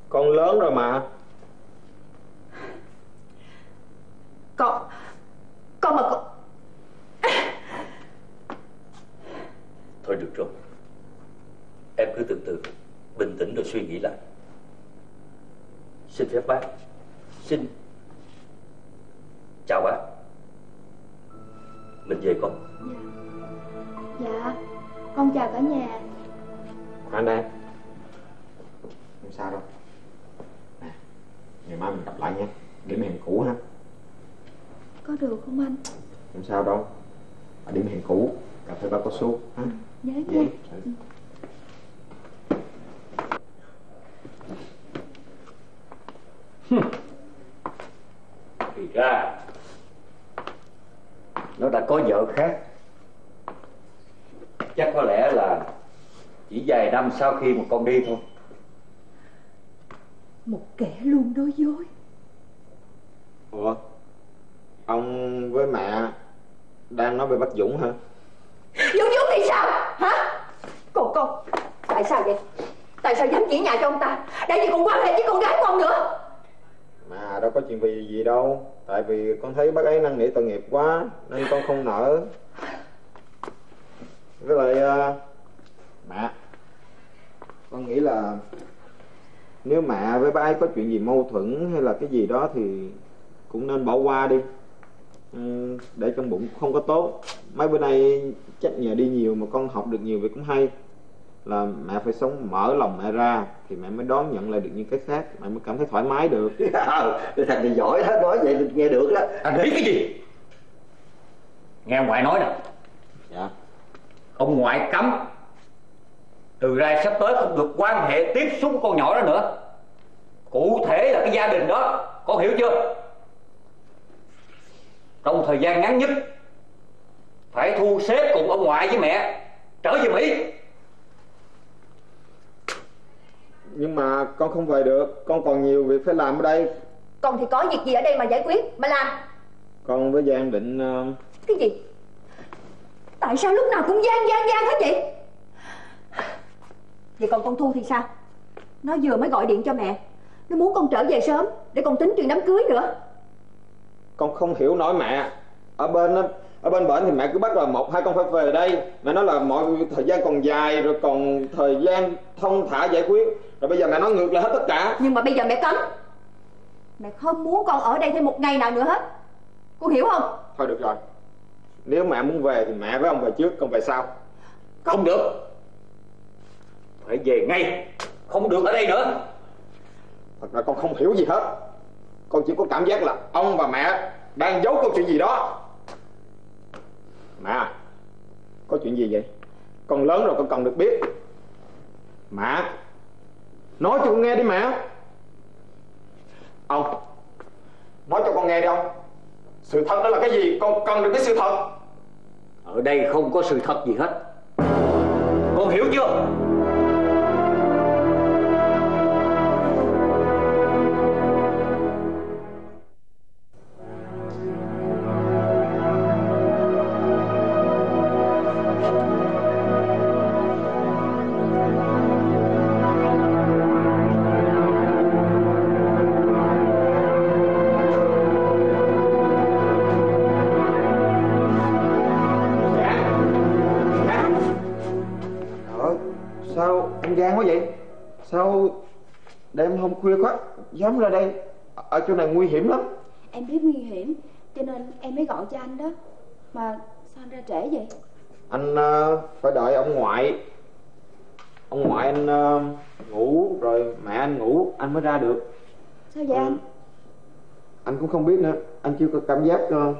Con lớn rồi mà. Con Con mà con Thôi được rồi. Em cứ từ từ Bình tĩnh rồi suy nghĩ lại Xin phép bác. Xin. Chào bác. Mình về con. Dạ. Con chào cả nhà. Khoan đây. Không sao đâu. Nè Ngày mai mình gặp lại nha. Điểm hẹn cũ ha. Có được không anh? Không sao đâu. Ở điểm hẹn cũ Cà phê bao cao su ha? Nhớ Vậy. nha thì ra nó đã có vợ khác. Chắc có lẽ là chỉ vài năm sau khi mà con đi thôi. Một kẻ luôn nói dối. Ủa? Ông với mẹ Đang nói về bác Dũng hả? Dũng Dũng thì sao? Hả? Còn con Tại sao vậy? Tại sao dám chỉ nhà cho ông ta? Tại vì còn quan hệ với con gái của ông nữa mà đâu có chuyện vì gì đâu. Tại vì con thấy bác ấy năn nỉ tội nghiệp quá Nên con không nỡ. Với lại uh, Mẹ Con nghĩ là Nếu mẹ với bác ấy có chuyện gì mâu thuẫn Hay là cái gì đó thì Cũng nên bỏ qua đi. Uhm, Để trong bụng không có tốt. Mấy bữa nay chắc nhờ đi nhiều Mà con học được nhiều việc cũng hay. Là mẹ phải sống mở lòng mẹ ra Thì mẹ mới đón nhận lại được những cái khác. Mẹ mới cảm thấy thoải mái được. Cái thằng này giỏi đó nói vậy nghe được đó. Anh biết cái gì? Nghe ông ngoại nói nè. Dạ. Ông ngoại cấm. Từ nay sắp tới không được quan hệ tiếp xúc với con nhỏ đó nữa. Cụ thể là cái gia đình đó. Con hiểu chưa? Trong thời gian ngắn nhất phải thu xếp cùng ông ngoại với mẹ. Trở về mỹ Nhưng mà con không về được Con còn nhiều việc phải làm ở đây. Con thì có việc gì ở đây mà giải quyết Mà làm? Con với Giang định ờ, Cái gì? Tại sao lúc nào cũng gian gian gian hết vậy? Vậy còn con Thu thì sao? Nó vừa mới gọi điện cho mẹ. Nó muốn con trở về sớm Để con tính chuyện đám cưới nữa. Con không hiểu nổi mẹ. Ở bên á, ở bên bển thì mẹ cứ bắt là một hai con phải về đây. Mẹ nói là mọi thời gian còn dài Rồi còn thời gian thông thả giải quyết. Rồi bây giờ mẹ nói ngược lại hết tất cả. Nhưng mà bây giờ mẹ cấm. Mẹ không muốn con ở đây thêm một ngày nào nữa hết. Con hiểu không? Thôi được rồi. Nếu mẹ muốn về thì mẹ với ông về trước Con về sau. Không được. Phải về ngay. Không được ở đây nữa. Thật ra con không hiểu gì hết. Con chỉ có cảm giác là ông và mẹ Đang giấu câu chuyện gì đó Mẹ à, Có chuyện gì vậy? Con lớn rồi con cần được biết. Mẹ Nói cho con nghe đi mẹ Ông Nói cho con nghe đi ông. Sự thật đó là cái gì? Con cần được cái sự thật. Ở đây không có sự thật gì hết. Con hiểu chưa dám ra đây? Ở chỗ này nguy hiểm lắm. Em biết nguy hiểm Cho nên em mới gọi cho anh đó Mà sao anh ra trễ vậy Anh ờ, phải đợi ông ngoại. Ông ngoại anh ờ, ngủ rồi mẹ anh ngủ anh mới ra được. Sao vậy anh Anh cũng không biết nữa. Anh chưa có cảm giác ờ,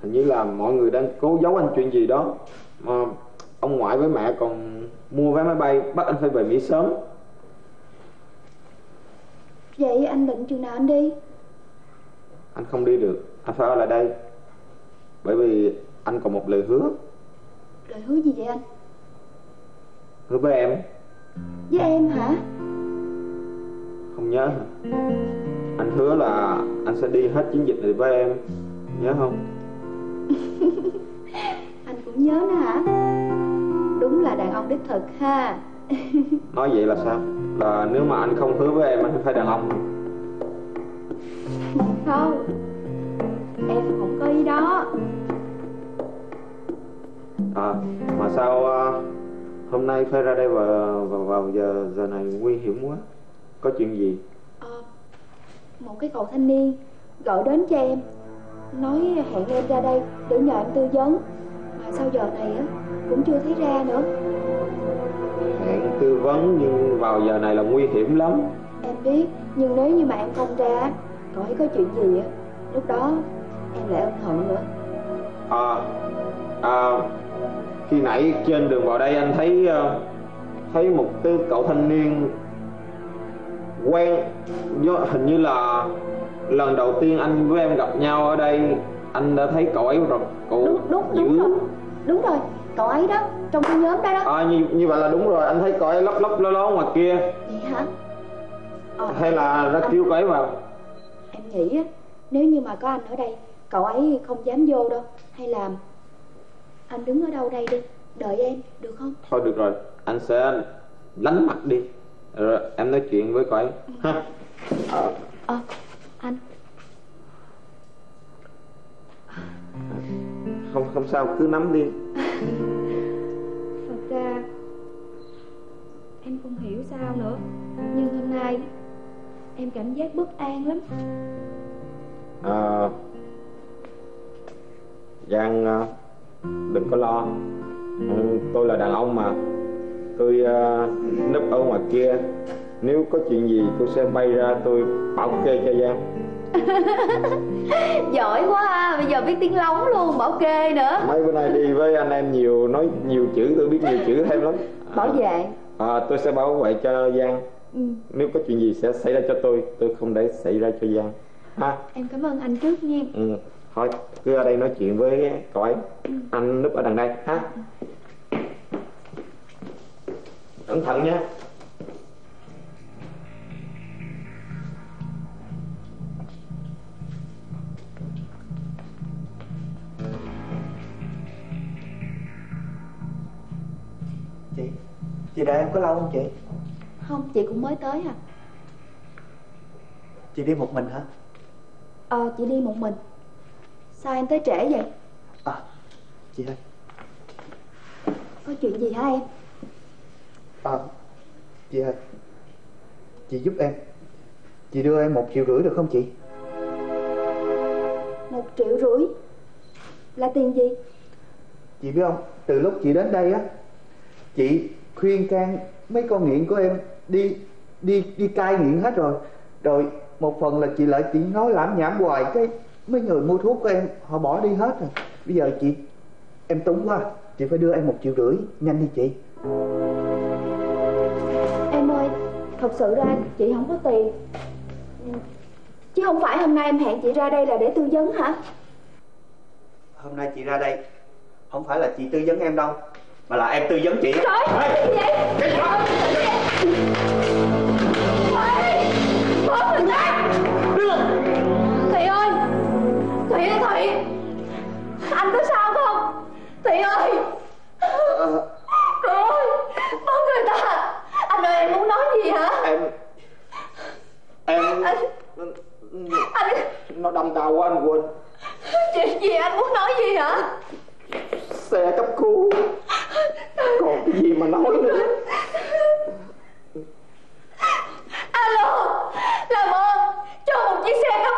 hình như là mọi người đang cố giấu anh chuyện gì đó. Mà ông ngoại với mẹ còn mua vé máy bay bắt anh phải về Mỹ sớm. Vậy anh định chừng nào anh đi? Anh không đi được. Anh phải ở lại đây. Bởi vì anh còn một lời hứa. Lời hứa gì vậy anh? Hứa với em. Với em hả? Không nhớ. Hả anh hứa là anh sẽ đi hết chiến dịch này với em. Nhớ không? Anh cũng nhớ nữa hả? Đúng là đàn ông đích thực ha nói vậy là sao? Là nếu mà anh không hứa với em anh phải đàn ông. Không em không có ý đó. À mà sao à, hôm nay phải ra đây vào vào, vào giờ giờ này nguy hiểm quá? Có chuyện gì? Ờ, một cái cậu thanh niên gọi đến cho em. Nói hẹn em ra đây để nhờ em tư vấn. Mà sao giờ này á cũng chưa thấy ra nữa tư vấn nhưng vào giờ này là nguy hiểm lắm. Em biết nhưng nếu như mà em không ra cậu ấy có chuyện gì á? Lúc đó em lại ân hận nữa. À, à khi nãy trên đường vào đây anh thấy ờ, thấy một cái cậu thanh niên quen. Do hình như là lần đầu tiên anh với em gặp nhau ở đây anh đã thấy cậu ấy rồi. Cậu đúng đúng đúng dữ. rồi. Đúng rồi cậu ấy đó trong cái nhóm đó đó. À, như như vậy là đúng rồi anh thấy cậu ấy lấp lấp ló ló ngoài kia. Vậy hả? Ờ, hay là ra kêu cậu ấy vào? Em nghĩ á nếu như mà có anh ở đây cậu ấy không dám vô đâu. Hay là anh đứng ở đâu đây đi đợi em được không? Thôi được rồi anh sẽ lánh mặt đi. Rồi em nói chuyện với cậu ấy ha ờ anh không không sao cứ nắm đi. Thật ra em không hiểu sao nữa. Nhưng hôm nay em cảm giác bất an lắm. À, Giang à, đừng có lo. Ừ, tôi là đàn ông mà. Tôi à, núp ở ngoài kia. Nếu có chuyện gì tôi sẽ bay ra tôi bảo kê cho Giang giỏi quá ha bây giờ biết tiếng lóng luôn bảo kê nữa. Mấy bữa nay đi với anh em nhiều nói nhiều chữ tôi biết nhiều chữ thêm lắm. Bảo vệ. À, tôi sẽ bảo vệ cho Giang. Ừ, nếu có chuyện gì sẽ xảy ra cho tôi tôi không để xảy ra cho Giang. Ha? Em cảm ơn anh trước nha. Ừ. thôi cứ ở đây nói chuyện với cậu ấy. Anh núp ở đằng đây ha? Cẩn thận nha chị? Chị đợi em có lâu không chị? Không chị cũng mới tới à chị đi một mình hả? Ờ chị đi một mình. Sao em tới trễ vậy? À chị ơi. Có chuyện gì hả em? À chị ơi. Chị giúp em. Chị đưa em một triệu rưỡi được không chị? Một triệu rưỡi? Là tiền gì? Chị biết không? Từ lúc chị đến đây á chị khuyên can mấy con nghiện của em đi đi đi cai nghiện hết rồi. Rồi một phần là chị lại chỉ nói lãm nhảm hoài cái mấy người mua thuốc của em họ bỏ đi hết rồi. Bây giờ chị em túng quá chị phải đưa em một triệu rưỡi nhanh đi chị. Em ơi thật sự ra chị không có tiền. Chứ không phải hôm nay em hẹn chị ra đây là để tư vấn hả? Hôm nay chị ra đây không phải là chị tư vấn em đâu mà là em tư vấn chị. Trời ơi cái gì vậy? cái gì ra. Thị ơi Thị ơi Thị Anh có sao không? Thị ơi. Trời ơi Có người ta. Anh ơi em muốn nói gì hả? Em em Anh Anh nó đâm đau quá anh quên. Chuyện gì anh muốn nói gì hả? Xe cấp cứu còn cái gì mà nói nữa? Alo Làm ơn Cho một chiếc xe cấp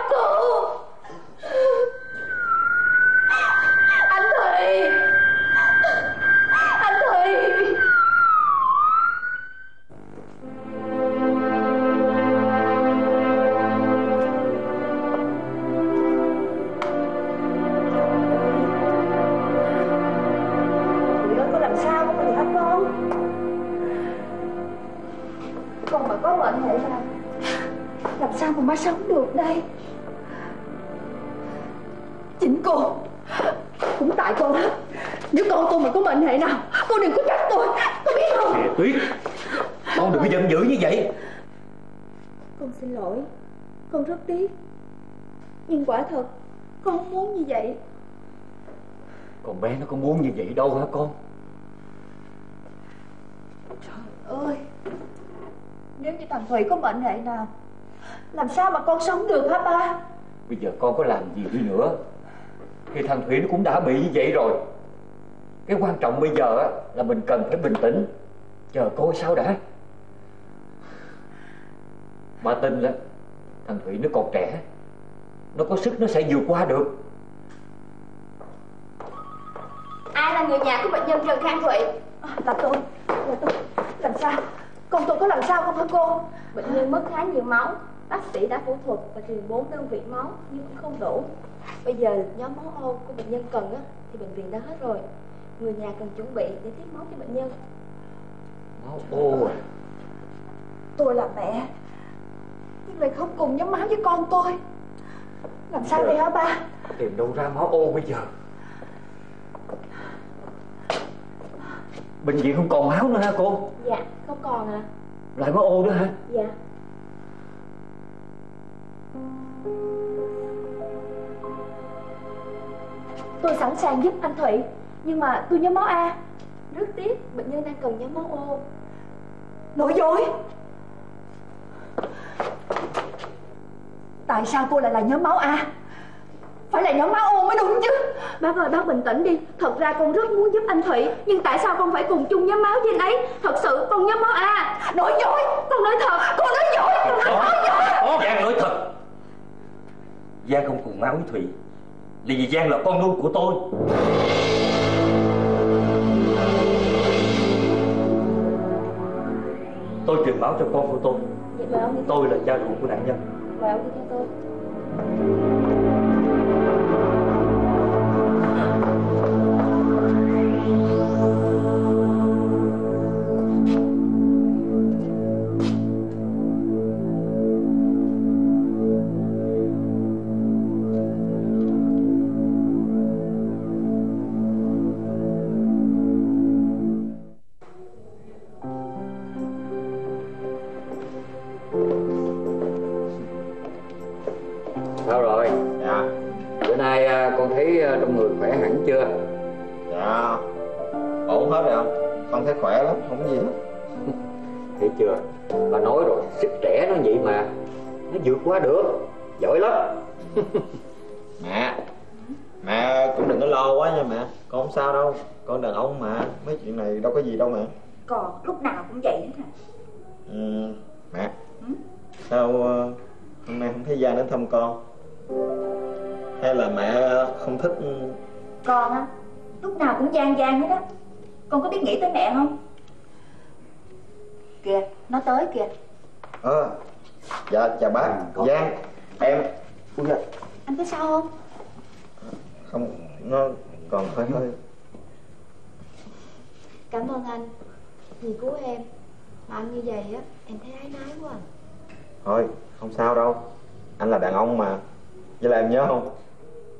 mà sống được đây. Chính cô Cũng tại cô đó. Nếu con tôi mà có mệnh hệ nào Cô đừng có trách tôi. Cô biết không? Nè Tuyết Con đừng có giận dữ như vậy. Con xin lỗi Con rất tiếc. Nhưng quả thật Con không muốn như vậy. Con bé nó có muốn như vậy đâu hả con? Trời ơi Nếu như thằng Thủy có bệnh hệ nào Làm sao mà con sống được hả ba Bây giờ con có làm gì đi nữa? Thì thằng Thủy nó cũng đã bị như vậy rồi. Cái quan trọng bây giờ á, là mình cần phải bình tĩnh. Chờ coi sao đã. Ba tin là Thằng Thủy nó còn trẻ. Nó có sức nó sẽ vượt qua được. Ai là người nhà của bệnh nhân Trần Khang Thụy à, Là tôi Là tôi. Làm sao? Con tôi có làm sao không hả cô? Bệnh nhân mất khá nhiều máu Bác sĩ đã phẫu thuật và truyền 4 đơn vị máu Nhưng vẫn không đủ. Bây giờ nhóm máu O của bệnh nhân cần á, Thì bệnh viện đã hết rồi. Người nhà cần chuẩn bị để tiếp máu cho bệnh nhân. Máu ô à Tôi là mẹ. Nhưng lại không cùng nhóm máu với con tôi. Làm sao đây hả ba? Tìm đâu ra máu ô bây giờ. Bệnh viện không còn máu nữa hả cô? Dạ không còn à. Lại máu ô nữa hả? Dạ Tôi sẵn sàng giúp anh Thụy Nhưng mà tôi nhóm máu A. Rất tiếc bệnh nhân đang cần nhóm máu O. Nội dối. Tại sao cô lại là nhóm máu A? Phải là nhóm máu O mới đúng chứ. Bác ơi bác bình tĩnh đi. Thật ra con rất muốn giúp anh Thủy Nhưng tại sao con phải cùng chung nhóm máu với anh ấy? Thật sự con nhóm máu A. Nói dối. Con nói thật. Con nói dối. Con nói dối. Giang nói thật Giang không cùng máu với Thủy Là vì Giang là con nuôi của tôi. Tôi truyền máu cho con của tôi. Tôi là cha ruột của nạn nhân. Mời ông đi theo tôi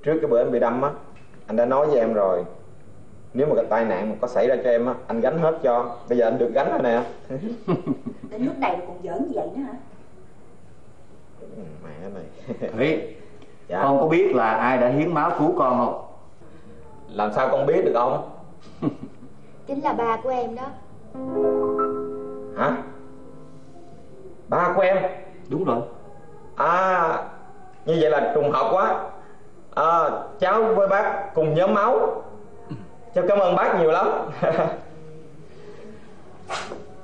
Trước cái bữa em bị đâm á Anh đã nói với em rồi Nếu mà cái tai nạn mà có xảy ra cho em á Anh gánh hết cho. Bây giờ anh được gánh rồi nè. Đến lúc này còn giỡn như vậy nữa hả? Mẹ này. Thủy Dạ. Con có biết là ai đã hiến máu cứu con không? Làm sao con biết được ông? Chính là ba của em đó. Hả? Ba của em? Đúng rồi. À Như vậy là trùng hợp quá à, Cháu với bác cùng nhóm máu. Cháu cảm ơn bác nhiều lắm.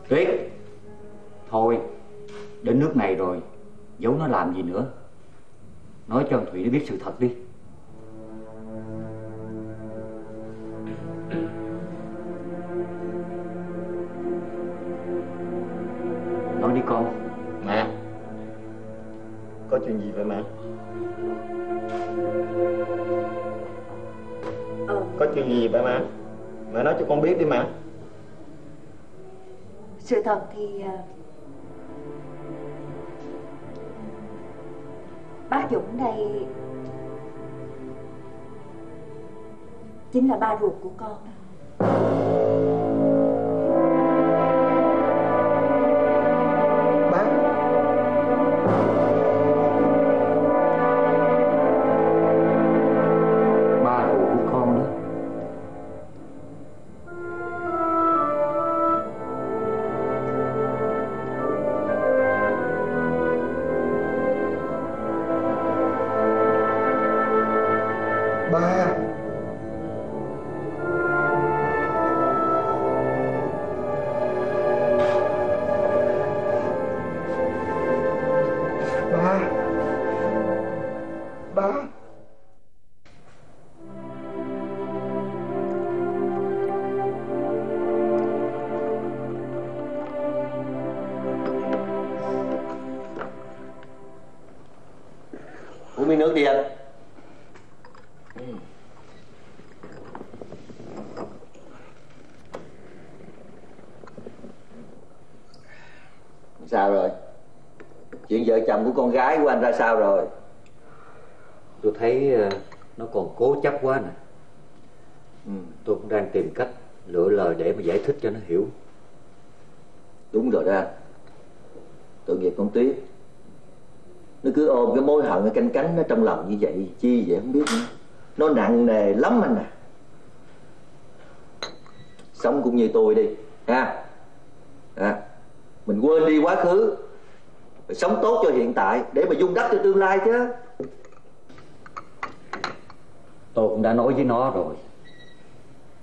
Tuyết Thôi Đến nước này rồi Giấu nó làm gì nữa? Nói cho thằng Thủy nó biết sự thật đi. Nói cho con biết đi mẹ Sự thật thì à, Bác Dũng đây Chính là ba ruột của con. đó sao rồi? Tôi thấy ờ, nó còn cố chấp quá nè. Ừ. tôi cũng đang tìm cách lựa lời để mà giải thích cho nó hiểu. Đúng rồi đó. Tội nghiệp con tuyết nó cứ ôm cái mối hận ở canh cánh nó trong lòng như vậy chi vậy không biết nữa. Nó nặng nề lắm anh à sống cũng như tôi đi ha à, mình quên đi quá khứ phải sống tốt cho hiện tại để mà dung đắp cho tương lai chứ. Tôi cũng đã nói với nó rồi.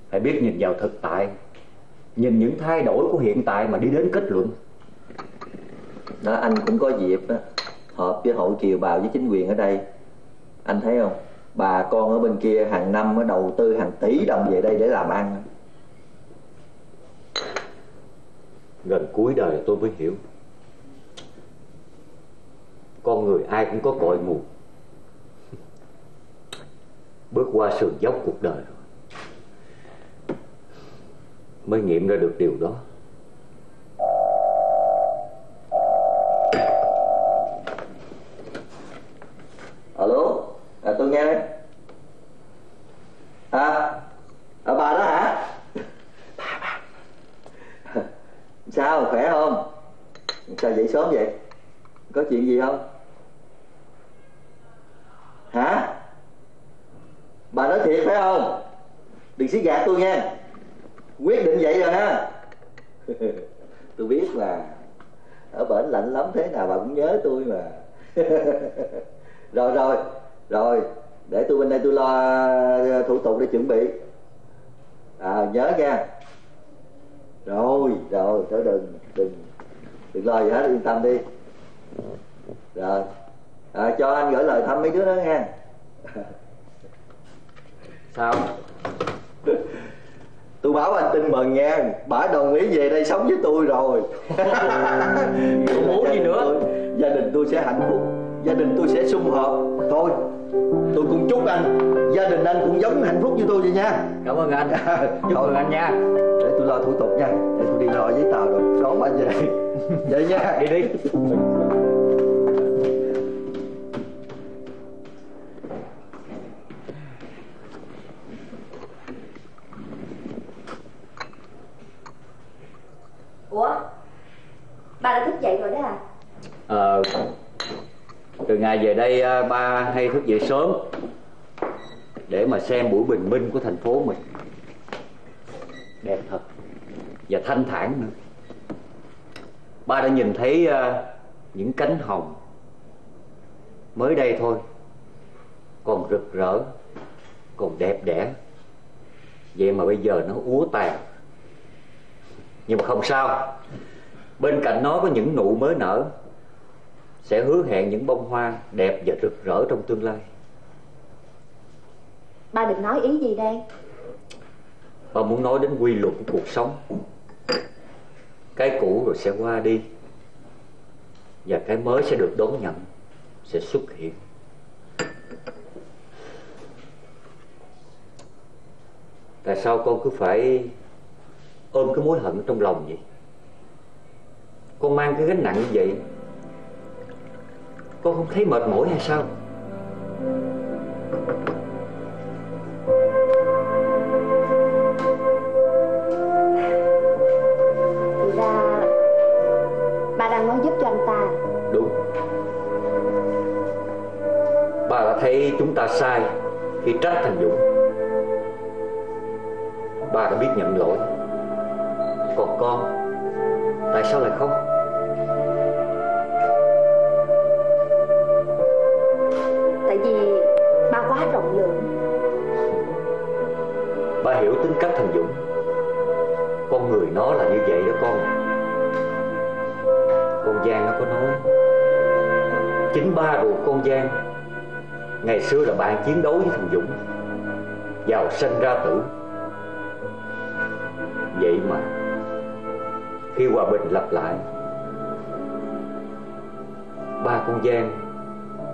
Phải biết nhìn vào thực tại nhìn những thay đổi của hiện tại mà đi đến kết luận. Đó anh cũng có dịp á, họp với hội kiều bào với chính quyền ở đây. Anh thấy không? Bà con ở bên kia hàng năm á, đầu tư hàng tỷ đồng về đây để làm ăn. Gần cuối đời tôi mới hiểu con người ai cũng có cội nguồn. Bước qua sườn dốc cuộc đời rồi. Mới nghiệm ra được điều đó. Thấy à, những cánh hồng. Mới đây thôi còn rực rỡ còn đẹp đẽ. Vậy mà bây giờ nó úa tàn. Nhưng mà không sao. Bên cạnh nó có những nụ mới nở sẽ hứa hẹn những bông hoa đẹp và rực rỡ trong tương lai. Ba định nói ý gì đây? Ba muốn nói đến quy luật của cuộc sống. Cái cũ rồi sẽ qua đi và cái mới sẽ được đón nhận, sẽ xuất hiện. Tại sao con cứ phải ôm cái mối hận trong lòng vậy? Con mang cái gánh nặng như vậy, con không thấy mệt mỏi hay sao? Bà đã thấy chúng ta sai Khi trách thằng Dũng. Bà đã biết nhận lỗi. Còn con Tại sao lại không? Tại vì ba quá rộng lượng. Bà hiểu tính cách thằng Dũng. Con người nó là như vậy đó con. Con Giang nó có nói chính ba ruột con Giang Ngày xưa là bạn chiến đấu với thằng Dũng. Giàu sanh ra tử. Vậy mà, Khi hòa bình lặp lại, Ba con Giang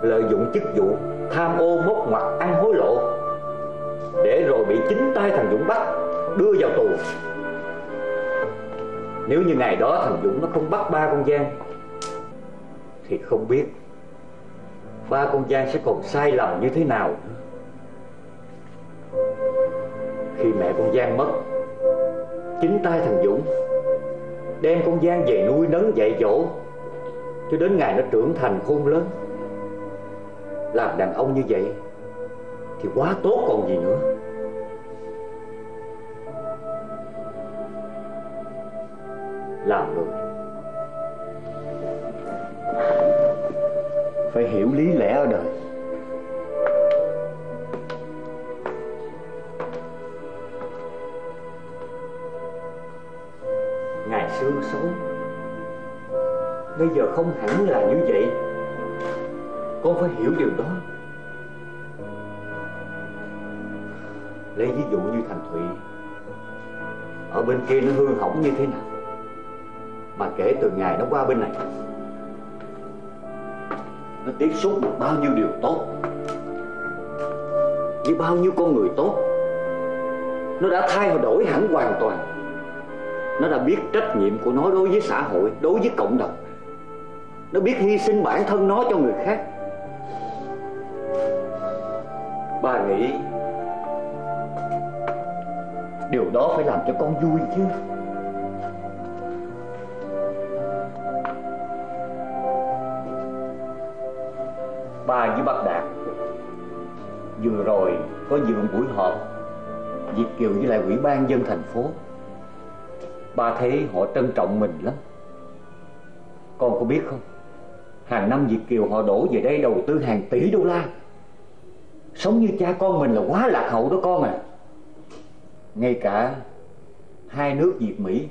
Lợi dụng chức vụ Tham ô mốc ngoặt ăn hối lộ, Để rồi bị chính tay thằng Dũng bắt, Đưa vào tù. Nếu như ngày đó thằng Dũng nó không bắt ba con Giang, Thì không biết Ba con Giang sẽ còn sai lầm như thế nào? Khi mẹ con Giang mất, Chính tay thằng Dũng Đem con Giang về nuôi nấng dạy dỗ, Cho đến ngày nó trưởng thành khôn lớn. Làm đàn ông như vậy Thì quá tốt còn gì nữa. Làm người Phải hiểu lý lẽ ở đời. Ngày xưa sống, Bây giờ không hẳn là như vậy. Con phải hiểu điều đó. Lấy ví dụ như thằng Thụy. Ở bên kia nó hư hỏng như thế nào? Mà kể từ ngày nó qua bên này tiếp xúc được bao nhiêu điều tốt, Với bao nhiêu con người tốt, Nó đã thay đổi hẳn hoàn toàn. Nó đã biết trách nhiệm của nó đối với xã hội, Đối với cộng đồng. Nó biết hy sinh bản thân nó cho người khác. Bà nghĩ Điều đó phải làm cho con vui chứ. Có có một buổi họp Việt Kiều với lại ủy ban dân thành phố. Ba thấy họ trân trọng mình lắm. Con có biết không? Hàng năm Việt Kiều họ đổ về đây đầu tư hàng tỷ đô la. Sống như cha con mình là quá lạc hậu đó con à. Ngay cả hai nước Việt Mỹ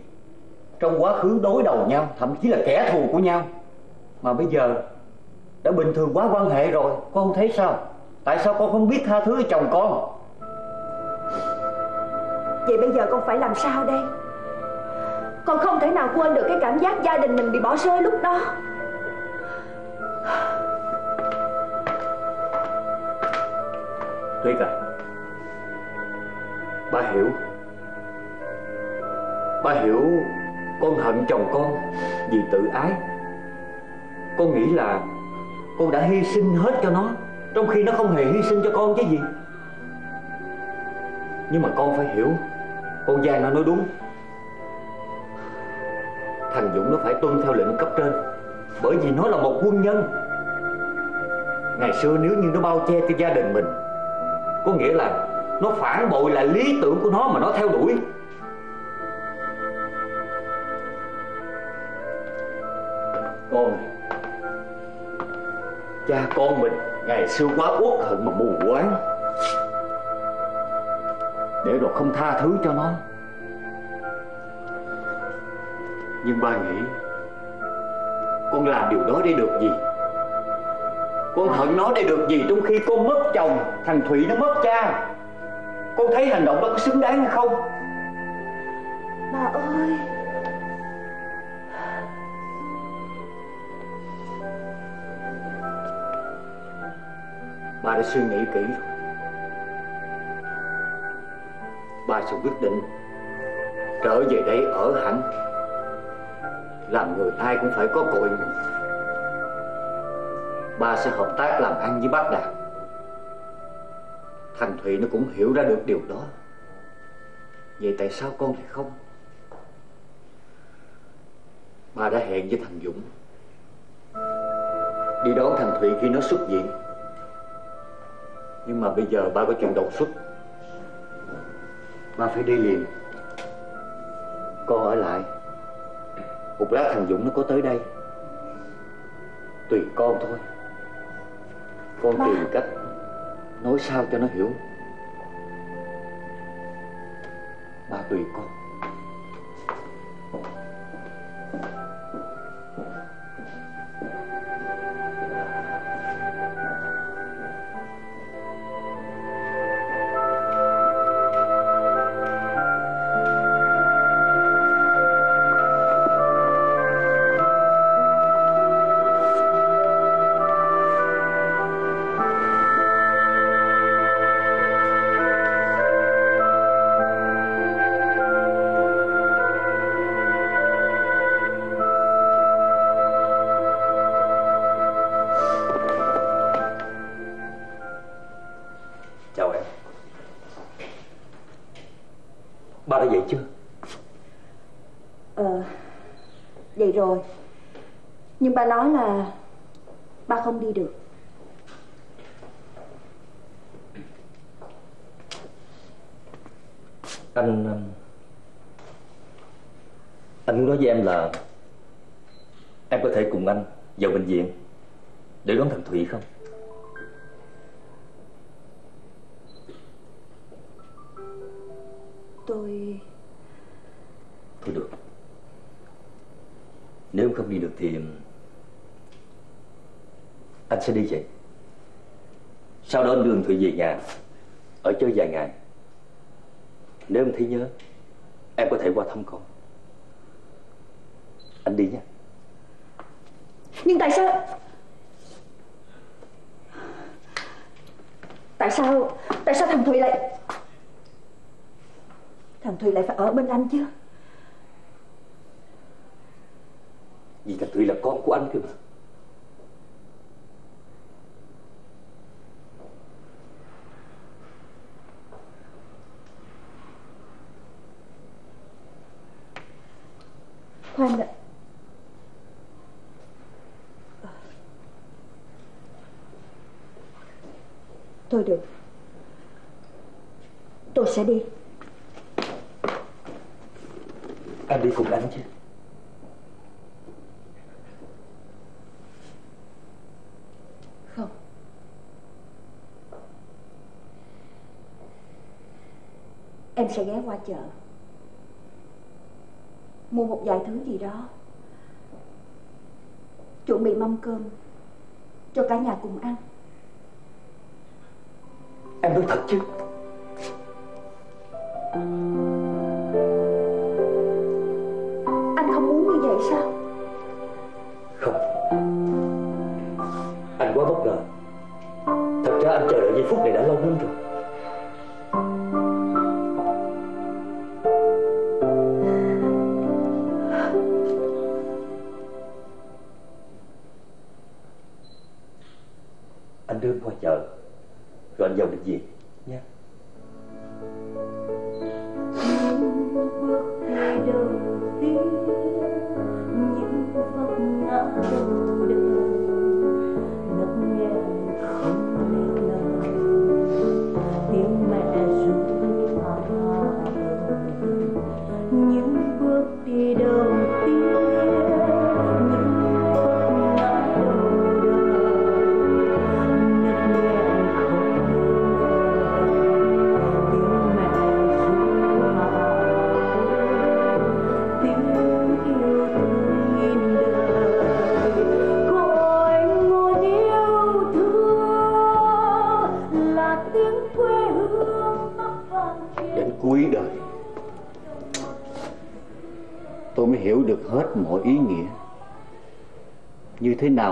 trong quá khứ đối đầu nhau, thậm chí là kẻ thù của nhau, mà bây giờ đã bình thường quá quan hệ rồi con không thấy sao? Tại sao con không biết tha thứ chồng con? Vậy bây giờ con phải làm sao đây? Con không thể nào quên được cái cảm giác gia đình mình bị bỏ rơi lúc đó. Tuyết à Ba hiểu. Ba hiểu Con hận chồng con Vì tự ái. Con nghĩ là Con đã hy sinh hết cho nó trong khi nó không hề hy sinh cho con chứ gì. Nhưng mà con phải hiểu, Con Giang nó nói đúng. Thằng Dũng nó phải tuân theo lệnh cấp trên, Bởi vì nó là một quân nhân. Ngày xưa nếu như nó bao che cho gia đình mình, Có nghĩa là Nó phản bội lại lý tưởng của nó mà nó theo đuổi. Con, Cha con mình ngày xưa quá uất hận mà mù quáng Để rồi không tha thứ cho nó. Nhưng ba nghĩ, Con làm điều đó để được gì? Con hận nó để được gì Trong khi con mất chồng, Thằng Thủy nó mất cha? Con thấy hành động đó có xứng đáng hay không? Bà ơi Ba đã suy nghĩ kỹ rồi. Ba sẽ quyết định Trở về đây ở hẳn. Làm người ai cũng phải có cội mình Ba sẽ hợp tác làm ăn với bác Đạt. Thằng Thụy nó cũng hiểu ra được điều đó. Vậy tại sao con lại không? Ba đã hẹn với thằng Dũng. Đi đón thằng Thụy khi nó xuất viện. Nhưng mà bây giờ ba có chuyện đột xuất. Ba phải đi liền. Con ở lại. Một lát thằng Dũng nó có tới đây. Tùy con thôi. Con Ba. tìm cách Nói sao cho nó hiểu. Ba tùy con nói là Yes. em sẽ ghé qua chợ. Mua một vài thứ gì đó. Chuẩn bị mâm cơm cho cả nhà cùng ăn. Em nói thật chứ? Anh không muốn như vậy sao? Không. Anh quá bất ngờ. Thật ra anh chờ đợi giây phút này đã lâu lắm rồi.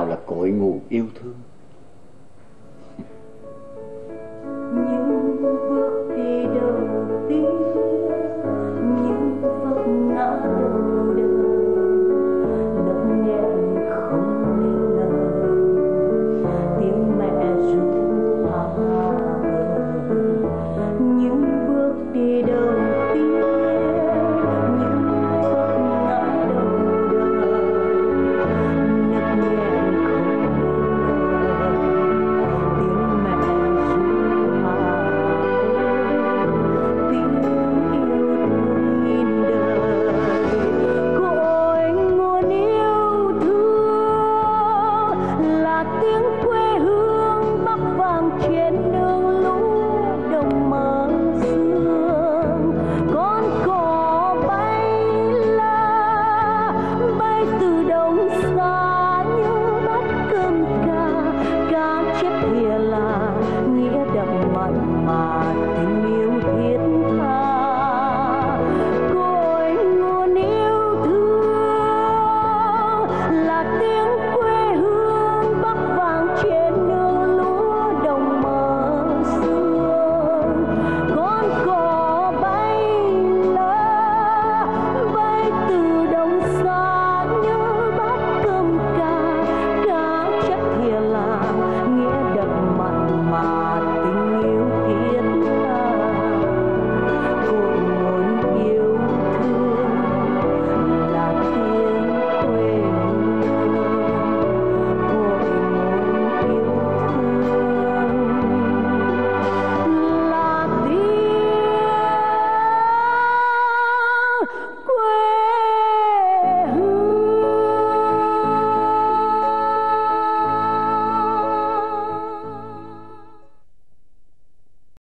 là cội nguồn yêu thương.